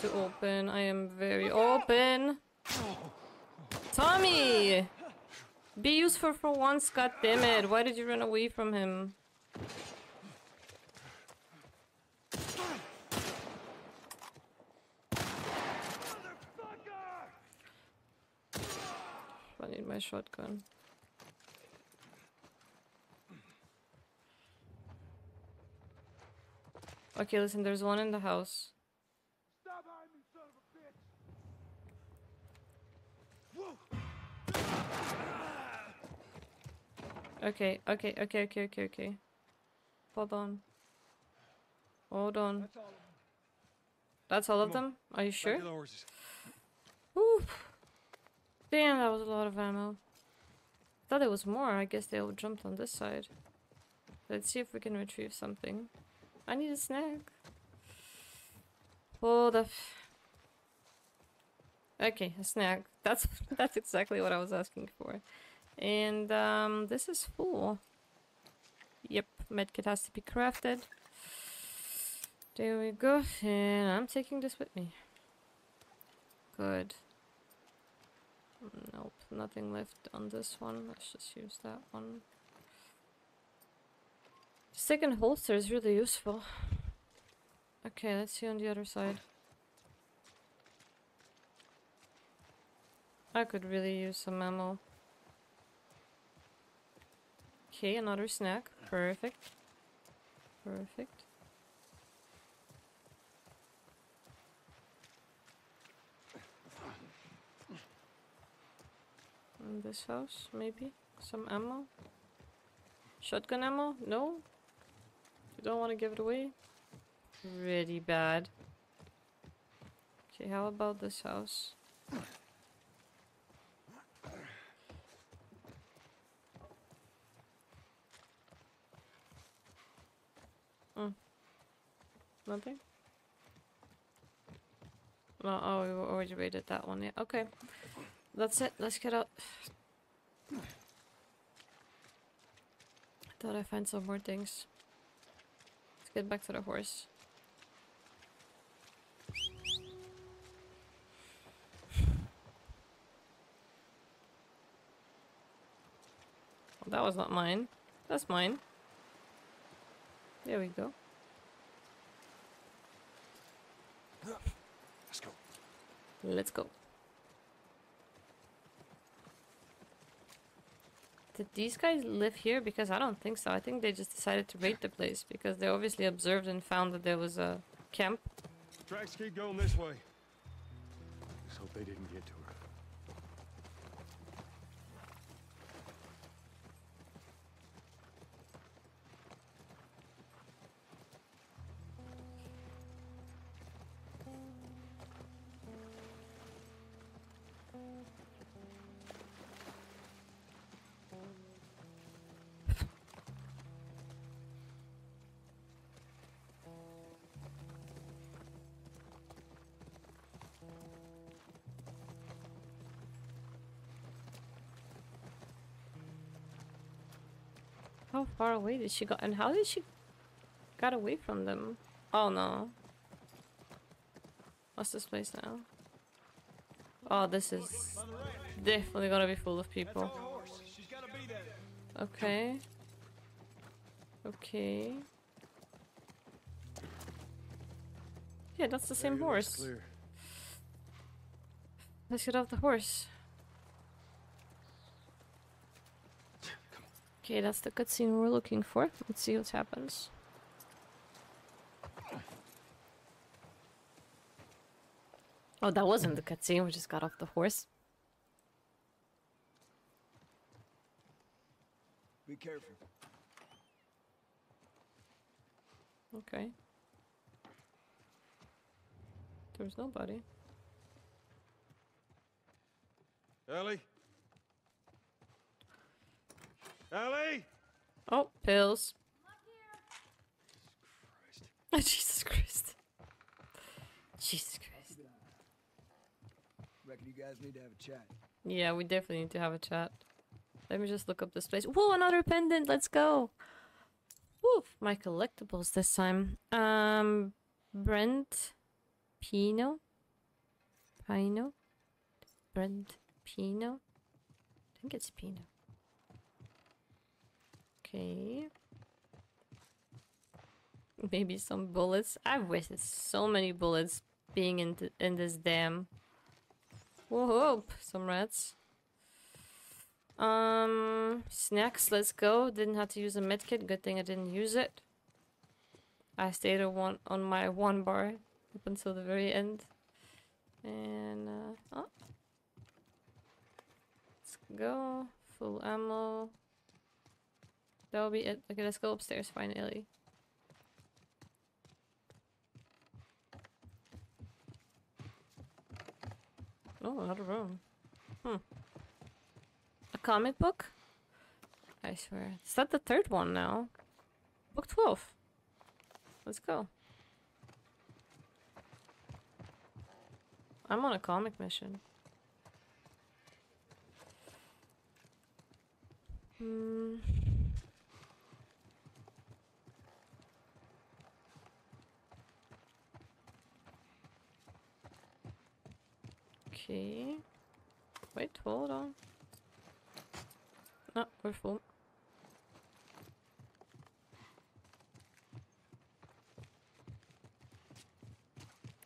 I'm open. I am very open. Tommy! Be useful for once, goddammit. Why did you run away from him? I need my shotgun. Okay, listen, there's one in the house. Stop behind me, son of a bitch. Okay, okay, okay, okay, okay, okay. Hold on. Hold on. That's all of them? Are you sure? Back to the horses. Oof. Damn, that was a lot of ammo. Thought there was more. I guess they all jumped on this side. Let's see if we can retrieve something. I need a snack. Hold up. Okay, a snack. That's [LAUGHS] that's exactly what I was asking for. And um, this is full. Yep, medkit has to be crafted. There we go. And I'm taking this with me. Good. Nope, nothing left on this one. Let's just use that one. Second holster is really useful. Okay, let's see on the other side. I could really use some ammo. Okay, another snack. Perfect. Perfect. In this house, maybe? Some ammo? Shotgun ammo? No? You don't want to give it away? Really bad. Okay, how about this house? Mm. Nothing? No, oh, we already raided that one, yeah. Okay. That's it. Let's get out. I Thought I find some more things. Let's get back to the horse. That was not mine. That's mine. There we go. Let's go. Let's go. Did these guys live here? Because I don't think so. I think they just decided to raid the place because they obviously observed and found that there was a camp. Tracks keep going this way. Let's hope they didn't get to her. How far away did she go? And how did she got away from them? Oh no. What's this place now? Oh, this is definitely gonna be full of people. Okay. Okay. Yeah, that's the same horse. Let's get off the horse. Okay, that's the cutscene we're looking for. Let's see what happens. Oh, that wasn't the cutscene. We just got off the horse. Be careful. Okay. There's nobody. Ellie? Ellie? Oh, pills. [LAUGHS] Jesus Christ. Jesus Christ. Reckon you guys need to have a chat. Yeah, we definitely need to have a chat. Let me just look up this place. Whoa, another pendant. Let's go. Woof, my collectibles this time. Um, Brent Pino. Pino. Brent Pino. I think it's Pino. Okay. Maybe some bullets. I've wasted so many bullets being in th in this dam. Whoa, some rats. Um, snacks, let's go. Didn't have to use a medkit. Good thing I didn't use it. I stayed on one on my one bar up until the very end. And uh, oh. let's go. Full ammo. That'll be it. Okay, let's go upstairs finally. Oh, another room. Hmm. A comic book? I swear. Is that the third one now? Book 12. Let's go. I'm on a comic mission. Hmm. Okay. Wait, hold on. No, we're full.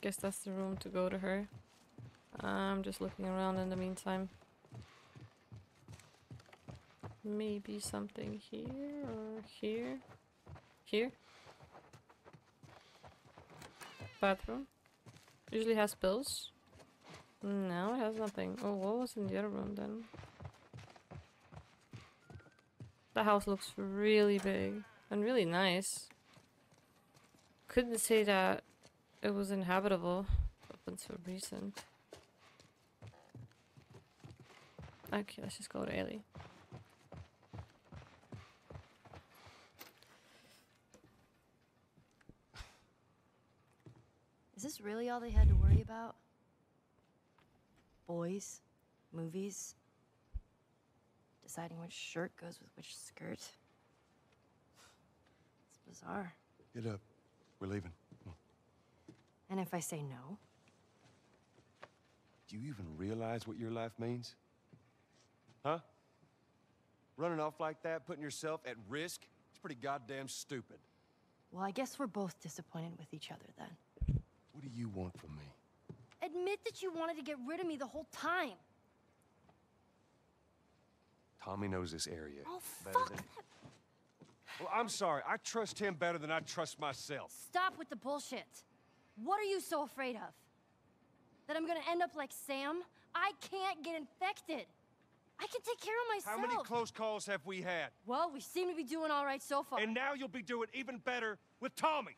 Guess that's the room to go to her. I'm just looking around in the meantime. Maybe something here or here. Here. Bathroom. Usually has pills. No, it has nothing. Oh, what was in the other room then? The house looks really big and really nice. Couldn't say that it was inhabitable up until recent. Okay, let's just go to Ellie. Is this really all they had to worry about? Boys, movies, deciding which shirt goes with which skirt. It's bizarre. Get up. We're leaving. Hmm. And if I say no? Do you even realize what your life means? Huh? Running off like that, putting yourself at risk? It's pretty goddamn stupid. Well, I guess we're both disappointed with each other then. What do you want from me? Admit that you wanted to get rid of me the whole time. Tommy knows this area. Oh, fuck than... Well, I'm sorry. I trust him better than I trust myself. Stop with the bullshit. What are you so afraid of? That I'm gonna end up like Sam? I can't get infected. I can take care of myself. How many close calls have we had? Well, we seem to be doing all right so far. And now you'll be doing even better with Tommy.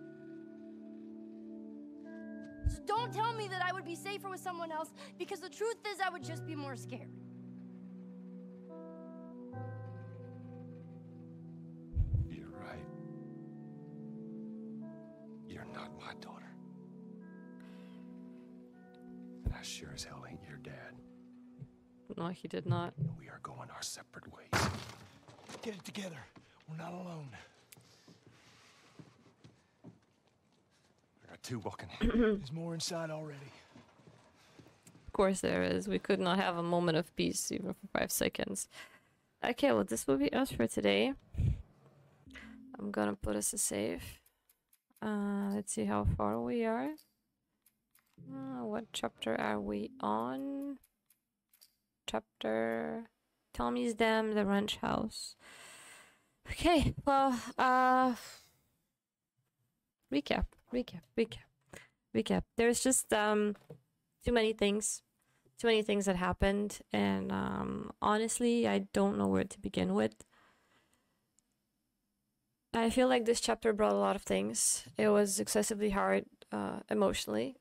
So don't tell me that I would be safer with someone else because the truth is I would just be more scared. You're right. You're not my daughter. And I sure as hell ain't your dad. No, he did not. We are going our separate ways. Get it together. We're not alone. Got two walking. [CLEARS THROAT] There's more inside already. Of course there is. We could not have a moment of peace even for five seconds. Okay, well this will be us for today. I'm gonna put us a save. Uh, let's see how far we are. Uh, what chapter are we on? Chapter Tommy's Dam, the ranch house. Okay, well, uh, recap, recap, recap, recap. There's just um too many things too many things that happened and um honestly i don't know where to begin with. I feel like this chapter brought a lot of things. It was excessively hard uh emotionally.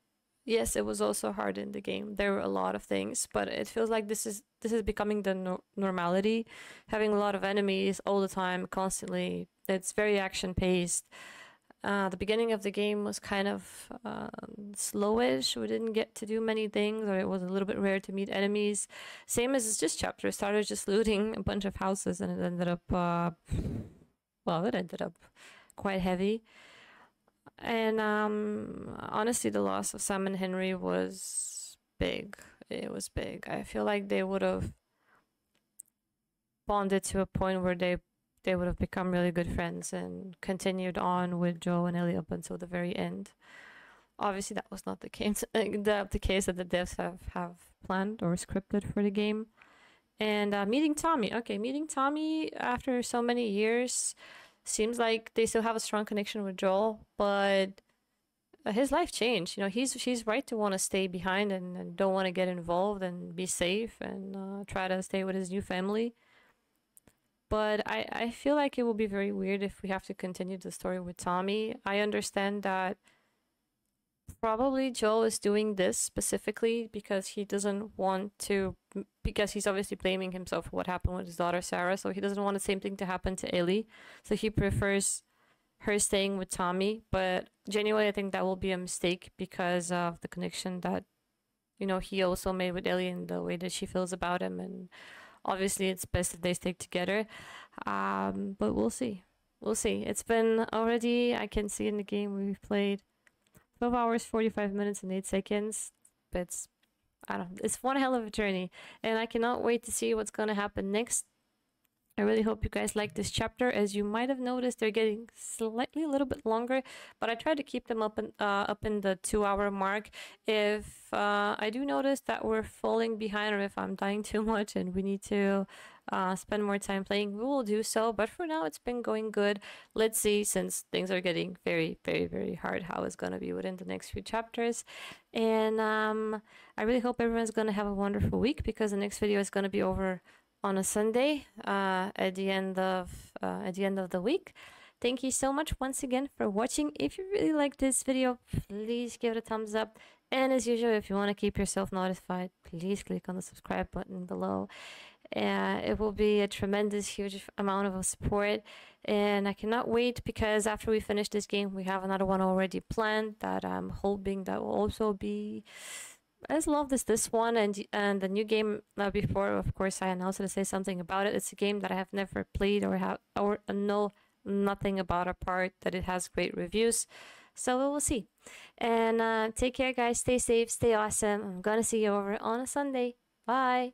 Yes it was also hard in the game. There were a lot of things but it feels like this is this is becoming the no- normality. Having a lot of enemies all the time constantly. It's very action paced uh, the beginning of the game was kind of uh, slowish. We didn't get to do many things, or it was a little bit rare to meet enemies. Same as this chapter, it started just [LAUGHS] looting a bunch of houses, and it ended up, uh, well, it ended up quite heavy. And um, honestly, the loss of Sam and Henry was big. It was big. I feel like they would have bonded to a point where they they would have become really good friends and continued on with Joe and Ellie up until the very end. Obviously, that was not the case. [LAUGHS] the, the case that the devs have have planned or scripted for the game. And uh, meeting Tommy. Okay, meeting Tommy after so many years seems like they still have a strong connection with Joel, but uh, his life changed. You know, he's he's right to want to stay behind and, and don't want to get involved and be safe and uh, try to stay with his new family but I, I feel like it will be very weird if we have to continue the story with Tommy. I understand that probably Joel is doing this specifically because he doesn't want to, because he's obviously blaming himself for what happened with his daughter Sarah, so he doesn't want the same thing to happen to Ellie. So he prefers her staying with Tommy, but genuinely, I think that will be a mistake because of the connection that you know he also made with Ellie and the way that she feels about him, and obviously, it's best if they stick together. Um, but we'll see. We'll see. It's been already. I can see in the game we've played 12 hours, 45 minutes, and 8 seconds. But it's, I don't It's one hell of a journey. And I cannot wait to see what's going to happen next. I really hope you guys like this chapter. As you might have noticed, they're getting slightly a little bit longer, but I try to keep them up in uh, up in the two hour mark. If uh, I do notice that we're falling behind, or if I'm dying too much and we need to uh, spend more time playing, we will do so. But for now, it's been going good. Let's see, since things are getting very, very, very hard, how it's gonna be within the next few chapters. And um, I really hope everyone's gonna have a wonderful week because the next video is gonna be over on a Sunday uh, at the end of uh, at the end of the week. Thank you so much once again for watching. If you really like this video, please give it a thumbs up. And as usual, if you want to keep yourself notified, please click on the subscribe button below. Uh, it will be a tremendous, huge amount of support. And I cannot wait because after we finish this game, we have another one already planned that I'm hoping that will also be as loved as this this one and and the new game uh, before of course i announced to say something about it. It's a game that i have never played or have or know nothing about apart that it has great reviews. So we will see. And uh, take care guys. Stay safe. Stay awesome. I'm gonna see you over on a sunday. Bye